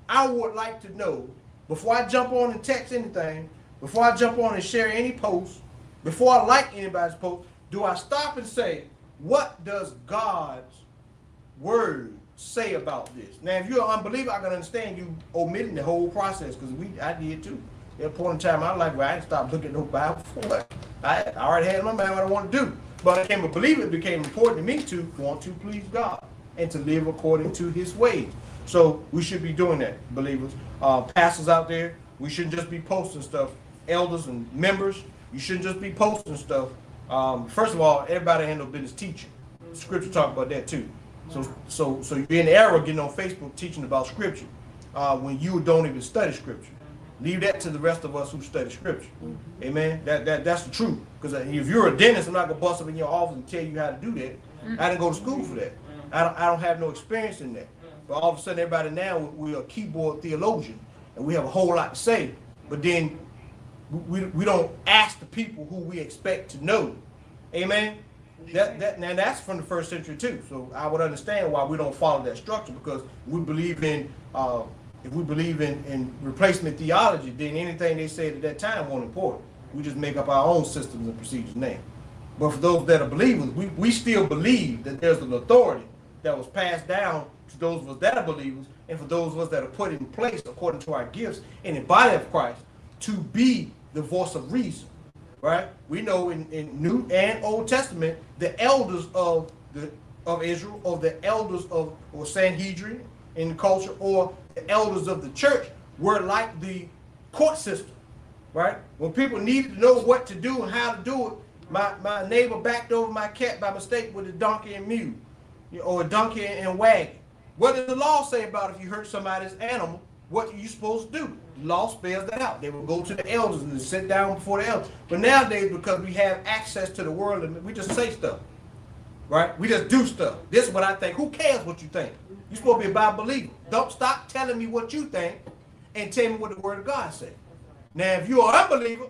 I would like to know before I jump on and text anything, before I jump on and share any post, before I like anybody's post, do I stop and say, what does God's word say about this? Now, if you're an unbeliever, I can understand you omitting the whole process because we I did too. At a point in time in my life where I didn't stop looking at no Bible for what I, I already had in my mind what I want to do. But I became a believer, it became important to me to want to please God and to live according to his ways. So we should be doing that, believers. Uh, pastors out there, we shouldn't just be posting stuff elders and members, you shouldn't just be posting stuff. Um, first of all, everybody handle business teaching. Scripture talk about that too. So, so, so you're in error getting on Facebook teaching about scripture uh, when you don't even study scripture. Leave that to the rest of us who study scripture. Mm-hmm. Amen. That, that that's the truth. Because if you're a dentist, I'm not gonna bust up in your office and tell you how to do that. I didn't go to school for that. I don't, I don't have no experience in that. But all of a sudden, everybody now we're a keyboard theologian, and we have a whole lot to say. But then we, we don't ask the people who we expect to know. Amen. That, that now that's from the first century too. So I would understand why we don't follow that structure because we believe in uh, if we believe in, in replacement theology, then anything they said at that time won't important. We just make up our own systems and procedures now. But for those that are believers, we, we still believe that there's an authority that was passed down to those of us that are believers and for those of us that are put in place according to our gifts in the body of Christ to be the voice of reason, right? We know in, in New and Old Testament, the elders of the of Israel, or the elders of or Sanhedrin in culture, or the elders of the church were like the court system, right? When people needed to know what to do and how to do it, my, my neighbor backed over my cat by mistake with a donkey and mule, or a donkey and wagon. What does the law say about if you hurt somebody's animal? What are you supposed to do? The law spells that out. They will go to the elders and sit down before the elders. But nowadays, because we have access to the world, and we just say stuff, right? We just do stuff. This is what I think. Who cares what you think? You're supposed to be a Bible believer. Don't stop telling me what you think and tell me what the Word of God says. Now, if you're an unbeliever,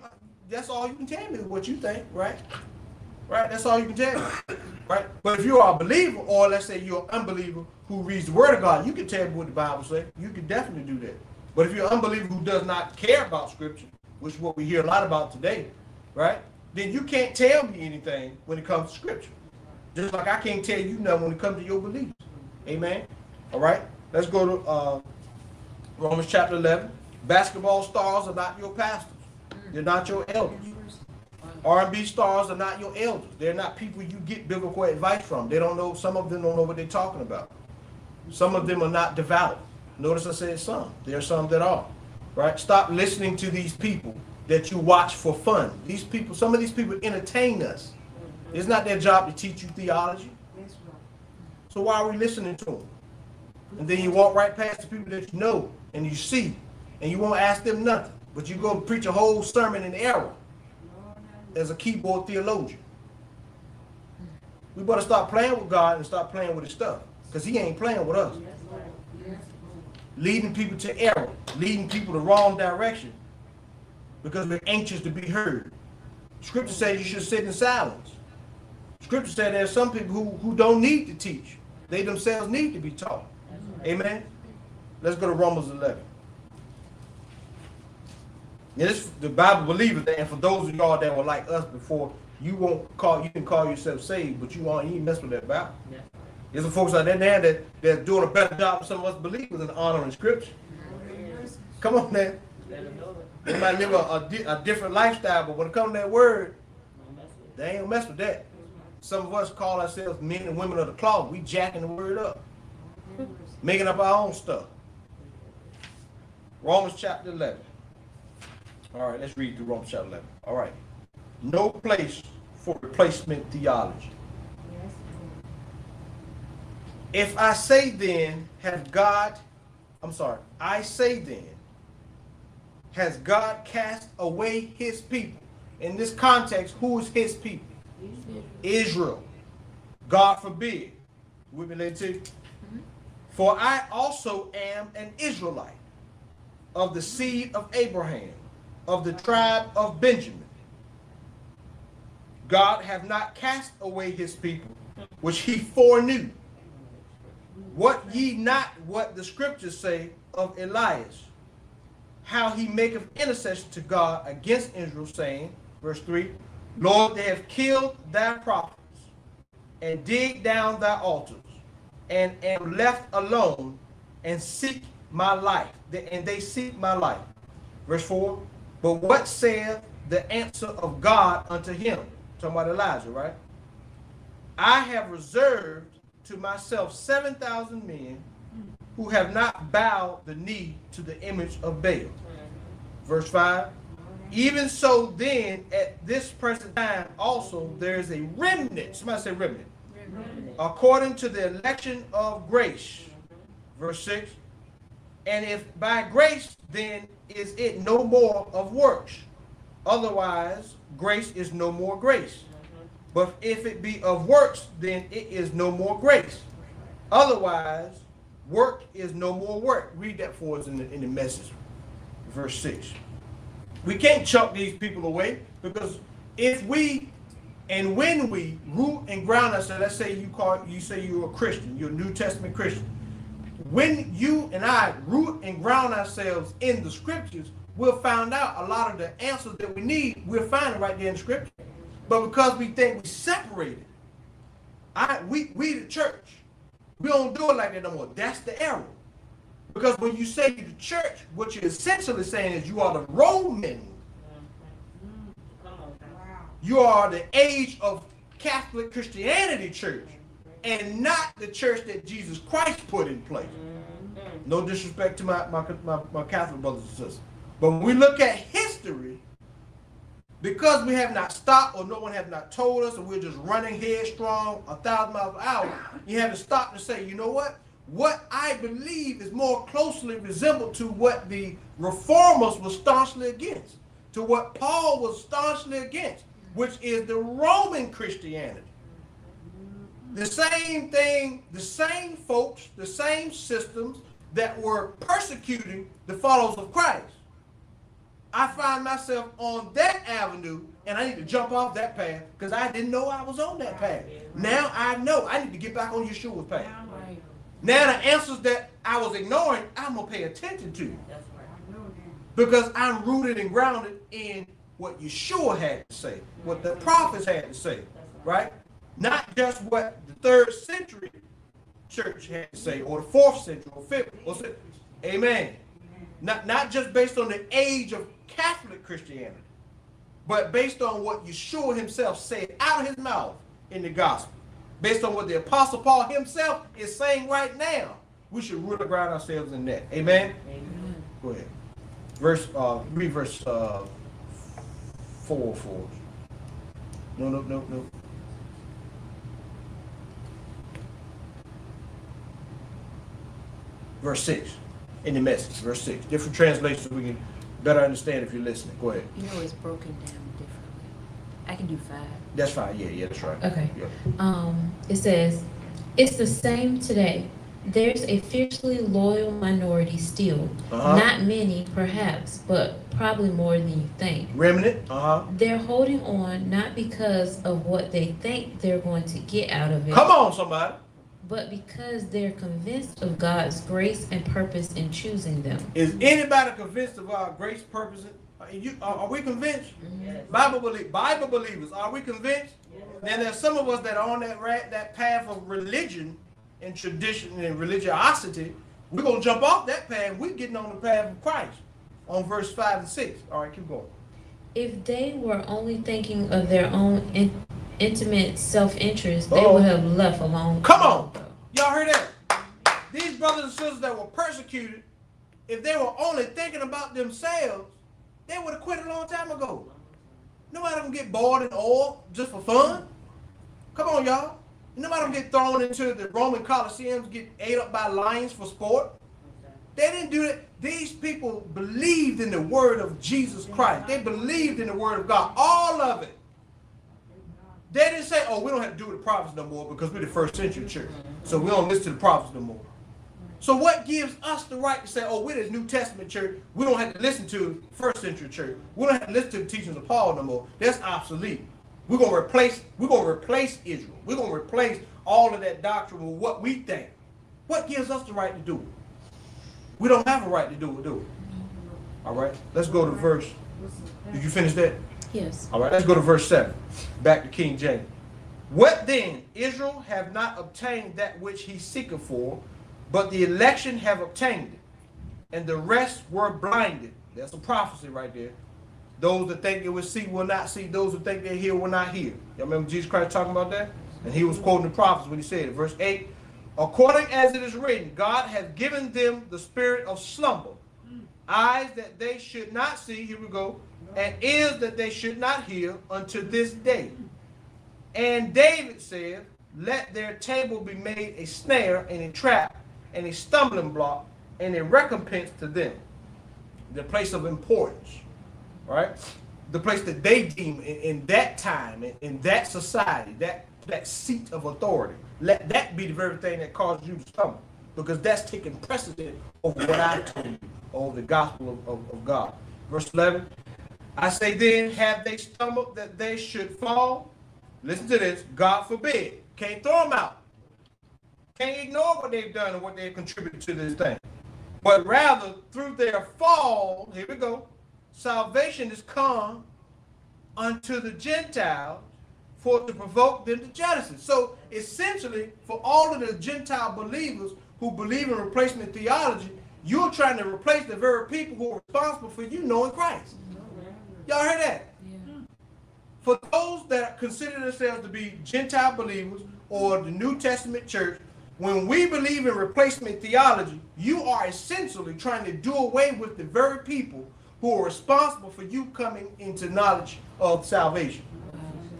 that's all you can tell me is what you think, right? Right? That's all you can tell me. Right? But if you are a believer, or let's say you're an unbeliever who reads the word of God, you can tell me what the Bible says. You can definitely do that. But if you're an unbeliever who does not care about scripture, which is what we hear a lot about today, right? Then you can't tell me anything when it comes to scripture. Just like I can't tell you nothing when it comes to your beliefs. Amen. All right. Let's go to uh, Romans chapter 11. Basketball stars are not your pastors. They're not your elders. R&B stars are not your elders. They're not people you get biblical advice from. They don't know. Some of them don't know what they're talking about. Some of them are not devout. Notice I said some. There are some that are. Right? Stop listening to these people that you watch for fun. These people, some of these people entertain us. It's not their job to teach you theology. So why are we listening to them? And then you walk right past the people that you know and you see, and you won't ask them nothing. But you go preach a whole sermon in error as a keyboard theologian. We better stop playing with God and stop playing with his stuff. Because he ain't playing with us. mercy. Yes, Lord. Leading people to error, leading people the wrong direction. Because we're anxious to be heard. Scripture says you should sit in silence. Scripture says there's some people who, who don't need to teach. They themselves need to be taught. Amen. Let's go to Romans 11. Now, this the Bible believers and for those of y'all that were like us before, you won't call you can call yourself saved, but you won't even mess with that Bible. There's some folks out there now that they're doing a better job than some of us believers in honoring Scripture. Mercy. Come on, man. They might live a, a, di- a different lifestyle, but when it comes to that word, they ain't mess with that. Some of us call ourselves men and women of the cloth. We jacking the word up, making up our own stuff. Romans chapter 11. All right, let's read through Romans chapter 11. All right. No place for replacement theology. Yes, If I say then, have God, I'm sorry, I say then, has God cast away his people? In this context, who is his people? Israel. God forbid. With me, lady T? Mm-hmm. For I also am an Israelite of the seed of Abraham, of the tribe of Benjamin. God hath not cast away his people, which he foreknew. What ye not what the scriptures say of Elias, how he maketh intercession to God against Israel, saying, verse 3, Lord, they have killed thy prophets, and dig down thy altars, and am left alone, and seek my life. And they seek my life. Verse 4, But what saith the answer of God unto him? Talking about Elijah, right? I have reserved to myself 7,000 men who have not bowed the knee to the image of Baal. Verse 5 Even so, then, at this present time, also there is a remnant. Somebody say remnant. According to the election of grace. Verse 6 And if by grace, then is it no more of works. Otherwise, grace is no more grace. But if it be of works, then it is no more grace. Otherwise, work is no more work. Read that for us in the, in the message, verse 6. We can't chuck these people away because if we and when we root and ground ourselves, let's say you call you say you're a Christian, you're a New Testament Christian. When you and I root and ground ourselves in the scriptures, we'll find out a lot of the answers that we need, we'll find it right there in scripture. But because we think we separated, I we we the church, we don't do it like that no more. That's the error. Because when you say the church, what you're essentially saying is you are the Roman. You are the age of Catholic Christianity church and not the church that Jesus Christ put in place. No disrespect to my, my, my, my Catholic brothers and sisters. But when we look at history, because we have not stopped or no one has not told us and we're just running headstrong a thousand miles an hour, you have to stop and say, you know what? What I believe is more closely resembled to what the reformers were staunchly against, to what Paul was staunchly against, which is the Roman Christianity. The same thing, the same folks, the same systems that were persecuting the followers of Christ. I find myself on that avenue and I need to jump off that path because I didn't know I was on that path. Now I know I need to get back on Yeshua's path. Now the answers that I was ignoring, I'm gonna pay attention to That's right. I know that. because I'm rooted and grounded in what Yeshua had to say, what the prophets had to say, right? Not just what the third century church had to say, or the fourth century, or fifth, or sixth. Amen. Not, not just based on the age of Catholic Christianity, but based on what Yeshua himself said out of his mouth in the gospel. Based on what the Apostle Paul himself is saying right now. We should root ground ourselves in that. Amen. Amen. Go ahead. Verse, uh, read verse, uh, four, four. No, no, no, no. Verse six, in the message, verse six. Different translations we can better understand if you're listening. Go ahead. You know it's broken down. I can do five. That's fine. Yeah, yeah, that's right. Okay. Yeah. Um, it says, it's the same today. There's a fiercely loyal minority still. Uh-huh. Not many, perhaps, but probably more than you think. Remnant. Uh huh. They're holding on not because of what they think they're going to get out of it, Come on, somebody. but because they're convinced of God's grace and purpose in choosing them. Is anybody convinced of our grace, purpose? And- Are, you, are, are we convinced? Yes. Bible believe, Bible believers, are we convinced? Then there's some of us that are on that ra- that path of religion and tradition and religiosity. We're gonna jump off that path. We're getting on the path of Christ. On verse five and six. All right, keep going. If they were only thinking of their own in- intimate self-interest, they Uh-oh. would have left alone. Come on. Y'all heard that? These brothers and sisters that were persecuted, if they were only thinking about themselves, they would have quit a long time ago. Nobody gonna get bored in oil just for fun. Come on, y'all. Nobody gonna get thrown into the Roman Colosseums, get ate up by lions for sport. They didn't do that. These people believed in the word of Jesus Christ. They believed in the word of God. All of it. They didn't say, oh, we don't have to do the prophets no more because we're the first century church. So we don't listen to the prophets no more. So what gives us the right to say, oh, we're this New Testament church. We don't have to listen to first century church. We don't have to listen to the teachings of Paul no more. That's obsolete. We're gonna replace, we're gonna replace Israel. We're gonna replace all of that doctrine with what we think. What gives us the right to do it? We don't have a right to do it, do we? All right, let's go to verse. Did you finish that? Yes. All right, let's go to verse 7. Back to King James. What then? Israel have not obtained that which he seeketh for, but the election have obtained it, and the rest were blinded. That's a prophecy right there. Those that think they will see will not see. Those who think they hear will not hear. Y'all remember Jesus Christ talking about that? And he was mm-hmm. quoting the prophets when he said it. Verse 8 According as it is written, God hath given them the spirit of slumber, mm. eyes that they should not see. Here we go. And ears that they should not hear unto this day. And David said, Let their table be made a snare and a trap and a stumbling block and a recompense to them. The place of importance, right? The place that they deem in, in that time, in, in that society, that, that seat of authority. Let that be the very thing that causes you to stumble. Because that's taking precedent over what I told you, over the gospel of, of, of God. Verse 11 I say then, have they stumbled that they should fall? Listen to this. God forbid. Can't throw them out. Can't ignore what they've done and what they've contributed to this thing. But rather, through their fall, here we go, salvation is come unto the Gentiles for to provoke them to jealousy. So essentially, for all of the Gentile believers who believe in replacement theology, you're trying to replace the very people who are responsible for you knowing Christ. Y'all heard that? Yeah. For those that consider themselves to be Gentile believers or the New Testament church, when we believe in replacement theology, you are essentially trying to do away with the very people who are responsible for you coming into knowledge of salvation.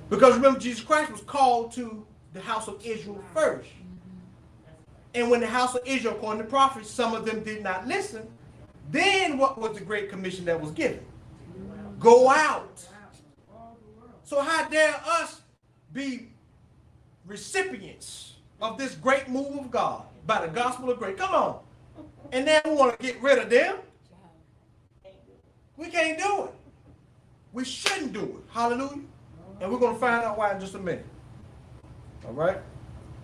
Because remember, Jesus Christ was called to the house of Israel first. And when the house of Israel, according to prophets, some of them did not listen, then what was the great commission that was given? Go out. So how dare us be recipients of this great move of God by the gospel of grace? Come on. And then we want to get rid of them. We can't do it. we shouldn't do it. Hallelujah. And we're going to find out why in just a minute. All right.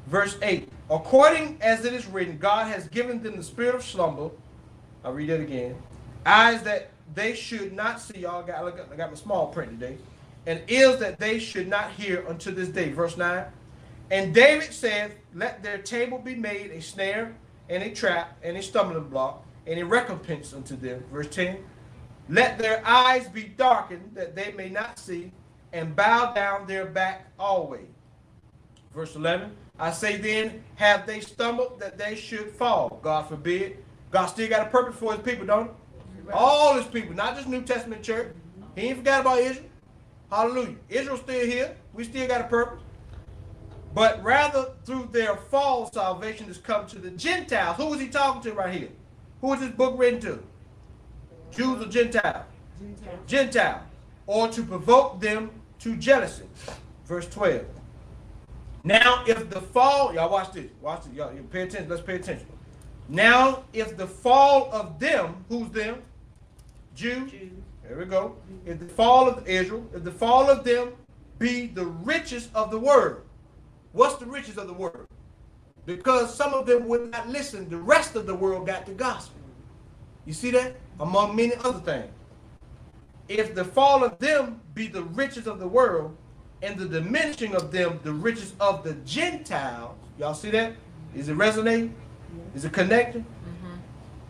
Verse 8. According as it is written, God has given them the spirit of slumber. I'll read it again. Eyes that they should not see. Y'all got, I got my small print today. And ears that they should not hear until this day. Verse 9. And David said, Let their table be made a snare and a trap and a stumbling block and a recompense unto them. Verse 10. Let their eyes be darkened that they may not see, and bow down their back always. Verse 11. I say then, have they stumbled that they should fall? God forbid. God still got a purpose for his people, don't he? All his people, not just New Testament church. He ain't forgot about Israel. Hallelujah. Israel's still here. We still got a purpose. But rather through their fall, salvation has come to the Gentiles. Who is he talking to right here? Who is this book written to? Jews or Gentiles? Gentile. Gentile, or to provoke them to jealousy. Verse 12. Now, if the fall, y'all watch this, watch this, y'all, pay attention, let's pay attention. Now, if the fall of them, who's them? Jews. Jews. There we go. If the fall of Israel, if the fall of them be the riches of the word. What's the riches of the word? Because some of them would not listen. The rest of the world got the gospel. You see that? Among many other things. If the fall of them be the riches of the world, and the diminishing of them the riches of the Gentiles, y'all see that? Is it resonating? Is it connecting? Mm-hmm.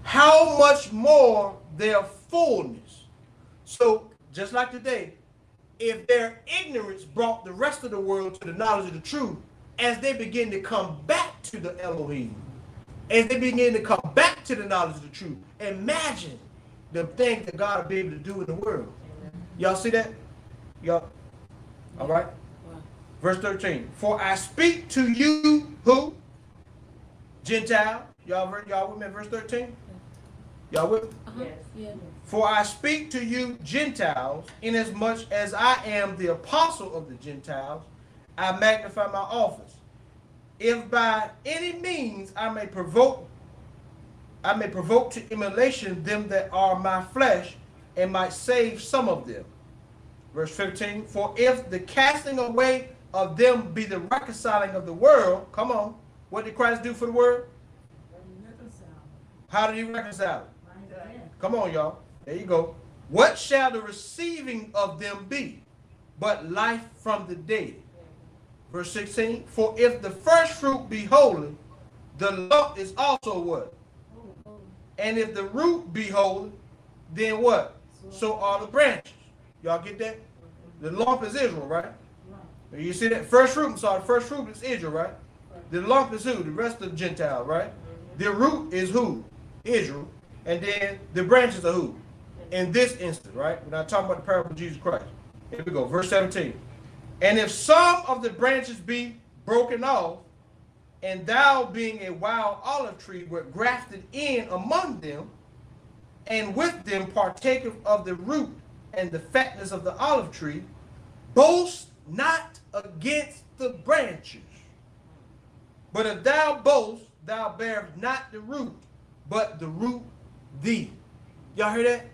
How much more their fullness? So, just like today, if their ignorance brought the rest of the world to the knowledge of the truth, as they begin to come back to the Elohim, as they begin to come back to the knowledge of the truth, imagine the things that God will be able to do in the world. Y'all see that? Y'all, all right? Verse 13. For I speak to you, who? Gentile. Y'all, ver- y'all with me? Verse 13. Y'all with me? Uh-huh. Yes. For I speak to you Gentiles, inasmuch as I am the apostle of the Gentiles, I magnify my office. If by any means I may provoke, I may provoke to emulation them that are my flesh, and might save some of them. Verse 15, for if the casting away of them be the reconciling of the world, come on, what did Christ do for the world? How did he reconcile it? Life and death. Come on, y'all. There you go. What shall the receiving of them be? But life from the dead. Verse 16. For if the first fruit be holy, the lump is also what? And if the root be holy, then what? So are the branches. Y'all get that? The lump is Israel, right? You see that? First fruit, I'm sorry, first fruit is Israel, right? The lump is who? The rest of the Gentile, right? The root is who? Israel. And then the branches are who? In this instance, right? We're not talking about the parable of Jesus Christ. Here we go, verse 17. And if some of the branches be broken off, and thou being a wild olive tree were grafted in among them, and with them partaketh of the root and the fatness of the olive tree, boast not against the branches. But if thou boast, thou bearest not the root, but the root thee. Y'all hear that?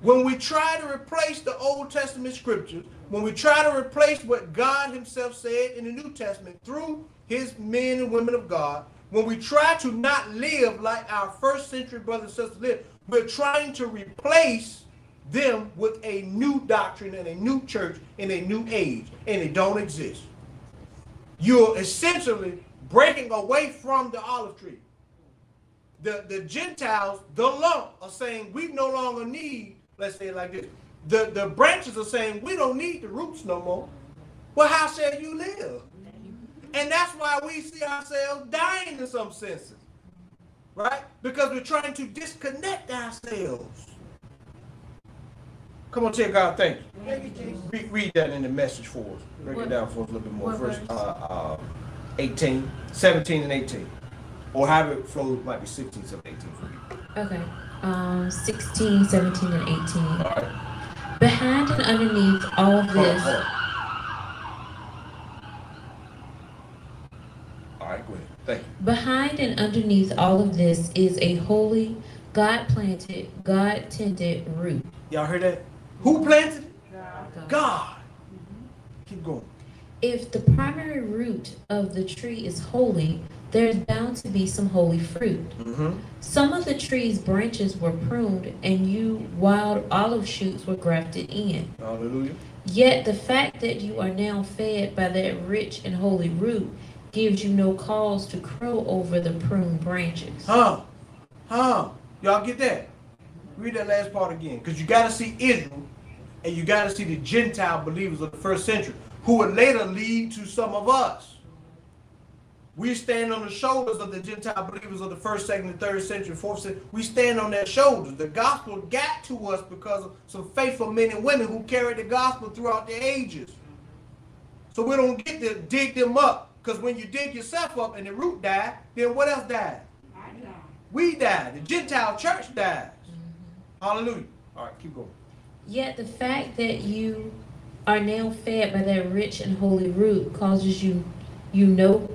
When we try to replace the Old Testament scriptures, when we try to replace what God Himself said in the New Testament through His men and women of God, when we try to not live like our first century brothers and sisters lived, we're trying to replace them with a new doctrine and a new church in a new age, and it don't exist. You're essentially breaking away from the olive tree. The, the Gentiles, the lump, are saying we no longer need, let's say it like this. The, the branches are saying we don't need the roots no more. Well, how shall you live? And that's why we see ourselves dying in some senses. Right? Because we're trying to disconnect ourselves. Come on, tell God thank you. Read, read that in the message for us. Break it down for us a little bit more. First, uh, uh, 18, 17 and 18. Or however it flows, might be 16, 17, 18 for you. Okay. Um, 16, 17, and 18. All right. Behind and underneath all of this. All right, go ahead. Thank you. Behind and underneath all of this is a holy, God planted, God tended root. Y'all heard that? Who planted it? God. God. Keep going. If the primary root of the tree is holy, there's bound to be some holy fruit. Mm-hmm. Some of the tree's branches were pruned, and you wild olive shoots were grafted in. Hallelujah. Yet the fact that you are now fed by that rich and holy root gives you no cause to crow over the pruned branches. Huh? Huh? Y'all get that? Read that last part again. Because you got to see Israel and you got to see the Gentile believers of the first century who would later lead to some of us. We stand on the shoulders of the Gentile believers of the first, second, and third century, fourth century. We stand on their shoulders. The gospel got to us because of some faithful men and women who carried the gospel throughout the ages. So we don't get to dig them up. Because when you dig yourself up and the root died, then what else died? I die. We died. The Gentile church died. Hallelujah. All right, keep going. Yet the fact that you are now fed by that rich and holy root causes you, you know,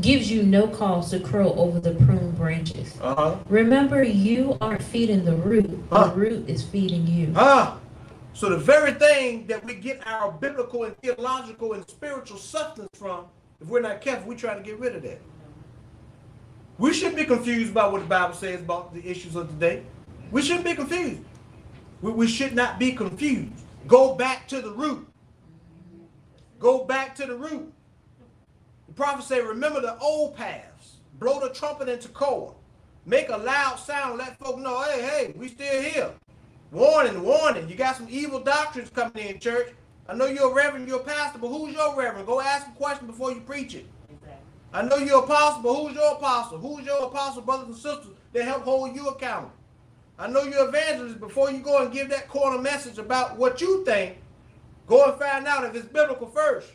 gives you no cause to crow over the pruned branches. Uh huh. Remember, you aren't feeding the root; Huh. the root is feeding you. Huh? So the very thing that we get our biblical and theological and spiritual substance from, if we're not careful, we try to get rid of that. We shouldn't be confused about what the Bible says about the issues of today. We shouldn't be confused. We, we should not be confused. Go back to the root. Go back to the root. The prophet said, remember the old paths. Blow the trumpet in Tekoa. Make a loud sound. Let folk know, hey, hey, we still here. Warning, warning. You got some evil doctrines coming in, church. I know you're a reverend, you're a pastor, but who's your reverend? Go ask a question before you preach it. I know you're apostle, but who's your apostle? Who's your apostle, brothers and sisters, that help hold you accountable? I know you're evangelist. Before you go and give that corner message about what you think, go and find out if it's biblical first.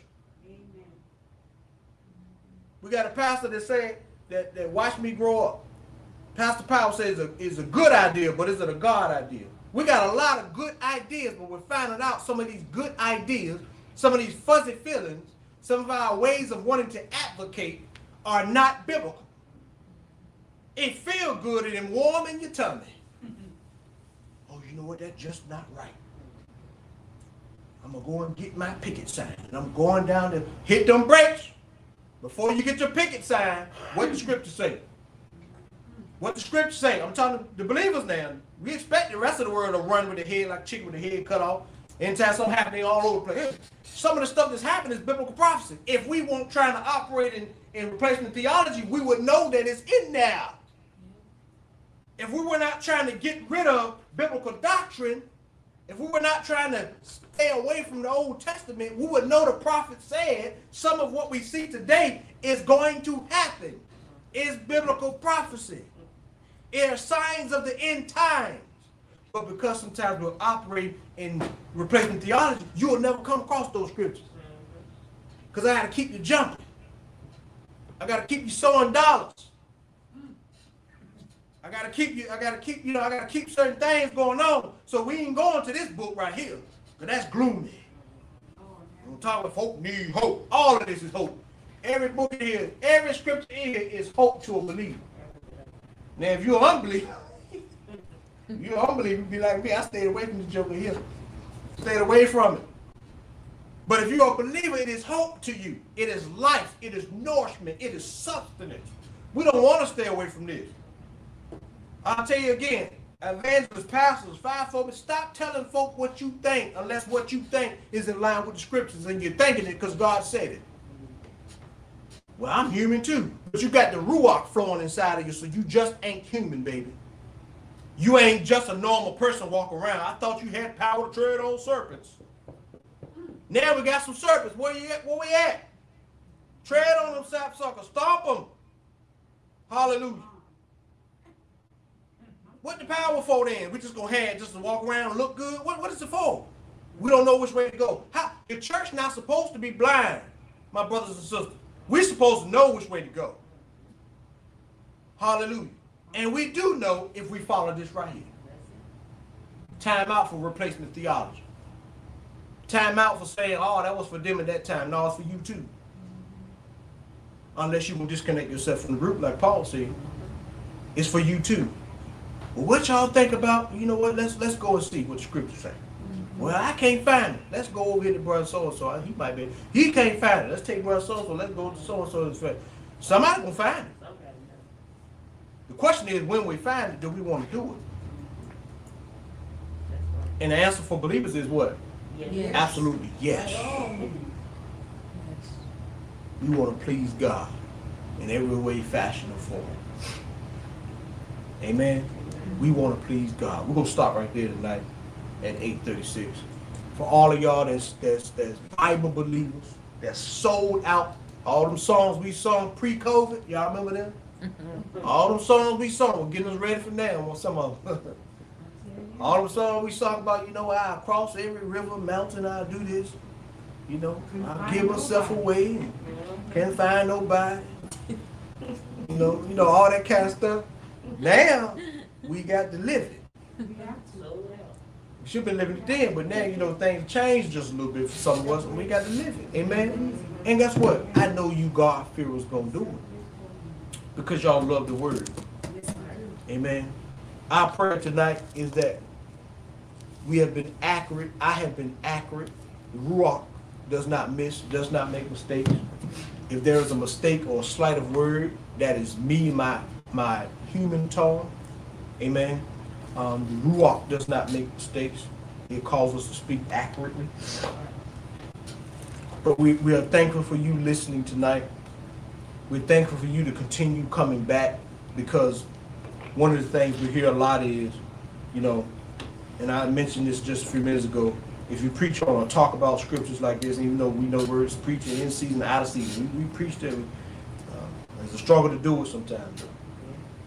We got a pastor that say that, that watch me grow up. Pastor Powell says it's a, it's a good idea, but is it a God idea? We got a lot of good ideas, but we're finding out some of these good ideas, some of these fuzzy feelings, some of our ways of wanting to advocate are not biblical. It feel good and it warm in your tummy. Oh, you know what? That's just not right. I'm gonna go and get my picket sign, and I'm going down to hit them brakes. Before you get your picket sign, what the scripture say? What the scripture say? I'm talking to the believers now. We expect the rest of the world to run with their head like chicken with their head cut off. Anytime something happening all over the place. Some of the stuff that's happening is biblical prophecy. If we weren't trying to operate in, in replacement theology, we would know that it's in there. If we were not trying to get rid of biblical doctrine, if we were not trying to stay away from the Old Testament, we would know the prophet said some of what we see today is going to happen. Is biblical prophecy. It are signs of the end times. But because sometimes we'll operate in replacement theology, you will never come across those scriptures. Because I got to keep you jumping. I got to keep you sowing dollars. I gotta keep you, I gotta keep, you know, I gotta keep certain things going on. So we ain't going to this book right here. Cause that's gloomy. I'm talking about folk need hope. All of this is hope. Every book in here, every scripture in here is hope to a believer. Now if you're an unbeliever, you're unbeliever, be like me, I stayed away from the joker here. Stayed away from it. But if you're a believer, it is hope to you. It is life. It is nourishment. It is sustenance. We don't want to stay away from this. I'll tell you again, evangelists, pastors, fivefold, stop telling folk what you think unless what you think is in line with the scriptures and you're thinking it because God said it. Well, I'm human too. But you got the ruach flowing inside of you, so you just ain't human, baby. You ain't just a normal person walking around. I thought you had power to tread on serpents. Now we got some serpents. Where you at? Where we at? Tread on them sapsuckers. Stomp them. Hallelujah. What the power for then? We just gonna have just to walk around and look good? What, what is it for? We don't know which way to go. How the church not supposed to be blind, my brothers and sisters. We're supposed to know which way to go. Hallelujah. And we do know if we follow this right here. Time out for replacement theology. Time out for saying, oh, that was for them at that time. No, it's for you too. Unless you can disconnect yourself from the root, like Paul said. It's for you too. Well, what y'all think about, you know what, let's let's go and see what the scriptures say. Mm-hmm. Well, I can't find it. Let's go over here to brother so and so. He might be. He can't find it. Let's take brother so and so. Let's go to So and So so's friend. Somebody gonna find it. The question is, when we find it, do we want to do it? And the answer for believers is what? Yes. Absolutely yes. We want to please God in every way, fashion, or form. Amen. We want to please God. We're gonna stop right there tonight at 8:36. For all of y'all that's that's that's Bible believers, that's sold out. All them songs we sung pre-COVID, y'all remember them? All them songs we sung were getting us ready for now. On some of them. All the songs we sung about, you know, I cross every river, mountain, I do this. You know, I give myself away, can't find nobody. You know, you know all that kind of stuff. Now we got to live it. We should be living it then, but now you know things changed just a little bit for some of us, and we got to live it. Amen. And guess what? I know you God fearers gonna do it because y'all love the word. Amen. Our prayer tonight is that we have been accurate. I have been accurate. Ruach does not miss, does not make mistakes. If there is a mistake or a slight of word, that is me, my my human tongue. Amen. Um, the Ruach does not make mistakes. It calls us to speak accurately. But we, we are thankful for you listening tonight. We're thankful for you to continue coming back because one of the things we hear a lot is, you know, and I mentioned this just a few minutes ago. If you preach on or talk about scriptures like this, even though we know words preaching in season, out of season, we, we preach them. Uh, it's a struggle to do it sometimes,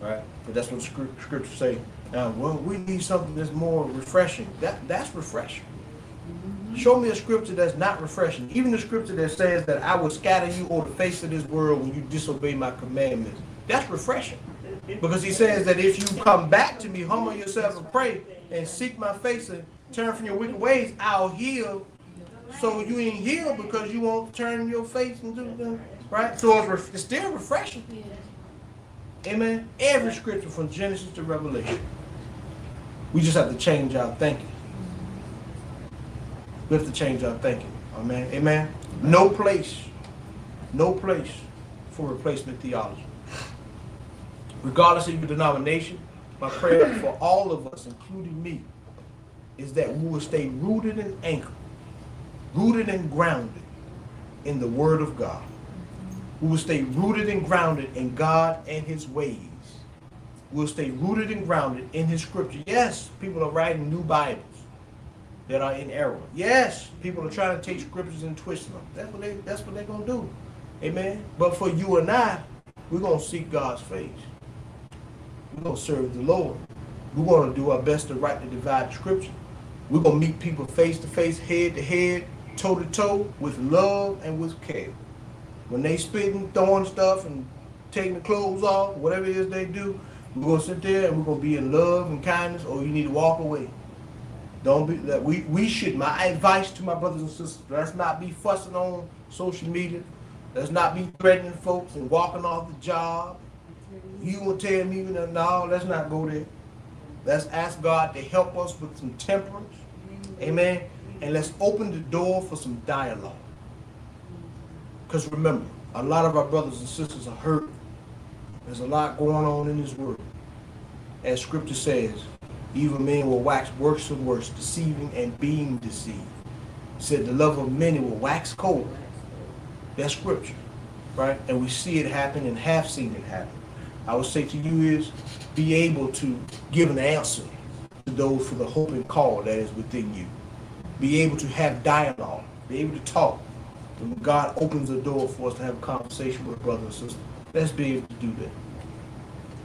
right? But that's what the scrip- scriptures say. Now, well, we need something that's more refreshing. That that's refreshing. Mm-hmm. Show me a scripture that's not refreshing. Even the scripture that says that I will scatter you over the face of this world when you disobey my commandments. That's refreshing. Because he says that if you come back to me, humble yourself and pray and seek my face and turn from your wicked ways, I'll heal. So you ain't healed because you won't turn your face and do the right. So it's, ref- it's still refreshing. Amen. Every scripture from Genesis to Revelation. We just have to change our thinking. We have to change our thinking. Amen. Amen. No place, no place for replacement theology. Regardless of your denomination, my prayer for all of us, including me, is that we will stay rooted and anchored, rooted and grounded in the Word of God. We will stay rooted and grounded in God and His ways. We'll stay rooted and grounded in His Scripture. Yes, people are writing new Bibles that are in error. Yes, people are trying to take scriptures and twist them. That's what they. That's what they're gonna do. Amen. But for you and I, we're gonna seek God's face. We're gonna serve the Lord. We're gonna do our best to divide the scripture. We're gonna meet people face to face, head to head, toe to toe, with love and with care. When they spitting, throwing stuff, and taking the clothes off, whatever it is they do, we're gonna sit there and we're gonna be in love and kindness, or you need to walk away. Don't be that we we should. My advice to my brothers and sisters: let's not be fussing on social media. Let's not be threatening folks and walking off the job. You will tell me that no, let's not go there. Let's ask God to help us with some temperance. Amen. And let's open the door for some dialogue. Because remember, a lot of our brothers and sisters are hurt. There's a lot going on in this world. As scripture says, evil men will wax worse and worse, deceiving and being deceived. It said the love of many will wax cold. That's scripture, right? And we see it happen and have seen it happen. I would say to you is be able to give an answer to those for the hope and call that is within you. Be able to have dialogue. Be able to talk. When God opens the door for us to have a conversation with brothers and sisters, let's be able to do that.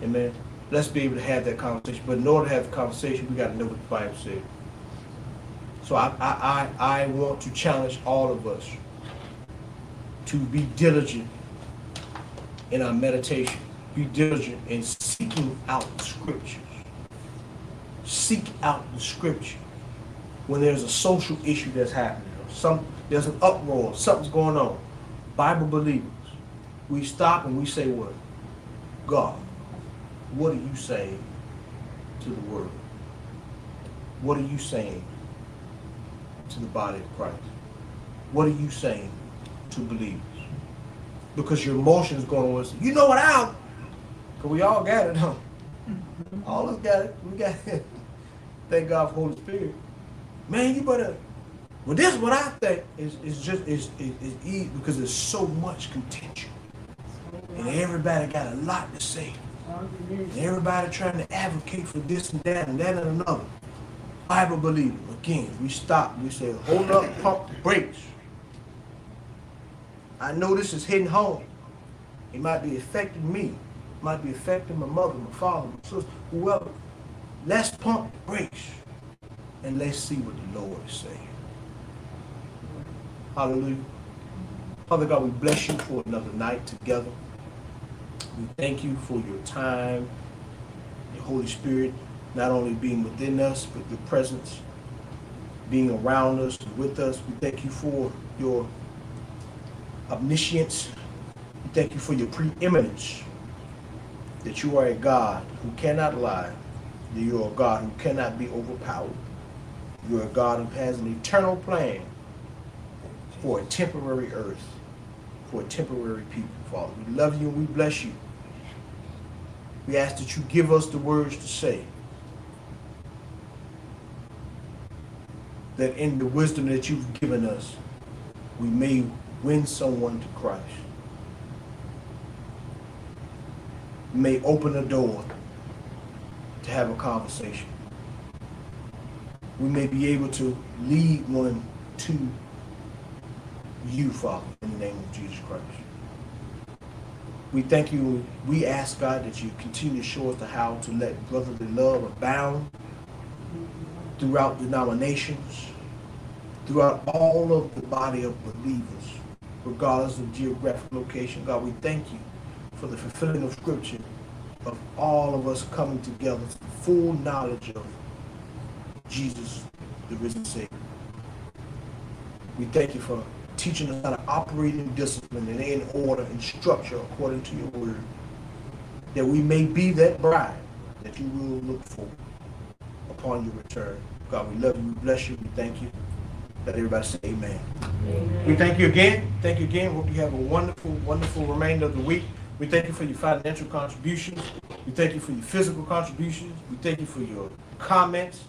Amen. Let's be able to have that conversation. But in order to have the conversation, we got to know what the Bible says. So I, I, I, I want to challenge all of us to be diligent in our meditation. Be diligent in seeking out the scriptures. Seek out the scripture. When there's a social issue that's happening, some there's an uproar, something's going on. Bible believers, we stop and we say what? God, what are you saying to the world? What are you saying to the body of Christ? What are you saying to believers? Because your emotions going on, you know what I, because we all got it, huh? Mm-hmm. All of us got it. We got it. Thank God for Holy Spirit. Man, you better. Well, this is what I think is is just is is, is easy because there's so much contention, and everybody got a lot to say. And everybody trying to advocate for this and that and that and another. Bible believer, again, we stop. We say, hold up, pump the brakes. I know this is hitting home. It might be affecting me. It might be affecting my mother, my father, my sister, whoever. Let's pump the brakes and let's see what the Lord is saying. Hallelujah. Father God, we bless you for another night together. We thank you for your time, your Holy Spirit, not only being within us, but your presence being around us with us. We thank you for your omniscience. We thank you for your preeminence, that you are a God who cannot lie, that you are a God who cannot be overpowered. You are a God who has an eternal plan for a temporary earth, for a temporary people, Father. We love you and we bless you. We ask that you give us the words to say. That in the wisdom that you've given us, we may win someone to Christ. May open a door to have a conversation. We may be able to lead one to you, Father, in the name of Jesus Christ. We thank you. We ask, God, that you continue to show us the how to let brotherly love abound throughout denominations, throughout all of the body of believers, regardless of geographic location. God, we thank you for the fulfilling of Scripture, of all of us coming together to full knowledge of Jesus, the risen Savior. We thank you for teaching us how to operate in discipline and in order and structure according to your word, that we may be that bride that you will look for upon your return. God, we love you, we bless you, we thank you. Let everybody say amen. We thank you again. Thank you again. Hope you have a wonderful, wonderful remainder of the week. We thank you for your financial contributions. We thank you for your physical contributions. We thank you for your comments.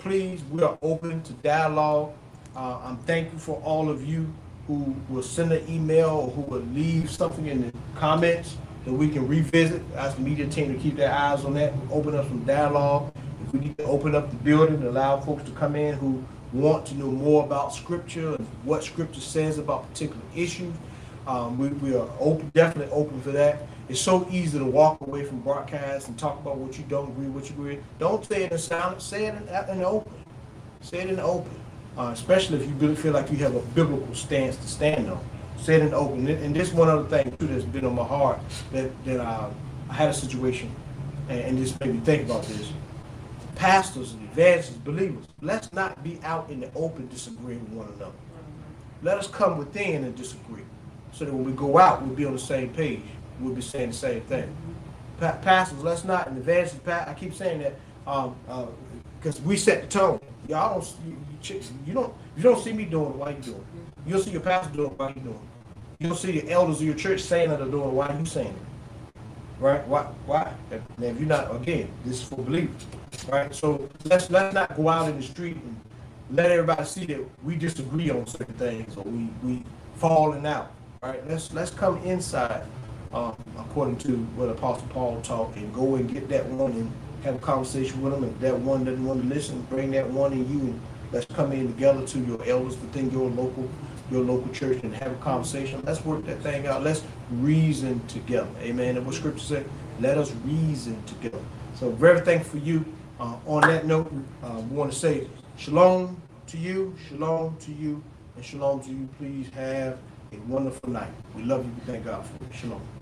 Please, we are open to dialogue. Uh, I'm thankful for all of you who will send an email or who will leave something in the comments that we can revisit. Ask the media team to keep their eyes on that. Open up some dialogue. If we need to open up the building and allow folks to come in who want to know more about scripture and what scripture says about particular issues, um, we, we are open, definitely open for that. It's so easy to walk away from broadcasts and talk about what you don't agree, with what you agree. Don't say it in silence. Say it in, in the open. Say it in the open. Uh, especially if you really feel like you have a biblical stance to stand on. It in open. And, and this one other thing too that's been on my heart that that uh, I had a situation, and, and this made me think about this. Pastors and evangelists, believers, let's not be out in the open disagreeing with one another. Let us come within and disagree, so that when we go out, we'll be on the same page. We'll be saying the same thing. Pa- pastors, let's not, and evangelists, I keep saying that um, uh, because we set the tone. Y'all don't, chicks- you don't, you don't see me doing it. Why you doing it? You don't see your pastor doing it. Why you doing it? You don't see the elders of your church saying it or doing it. Why you saying it? Right? Why? Why? If you're not, again, this is for believers, right? So let's let's not go out in the street and let everybody see that we disagree on certain things or we we falling out, right? Let's let's come inside, um, according to what Apostle Paul taught, and go and get that one and have a conversation with them. And if that one doesn't want to listen, bring that one in you, and let's come in together to your elders within your local your local church and have a conversation. Let's work that thing out. Let's reason together. Amen. And what scripture said, let us reason together. So very thankful for you. Uh, on that note, uh, we want to say shalom to you, shalom to you, and shalom to you. Please have a wonderful night. We love you. We thank God for it. Shalom.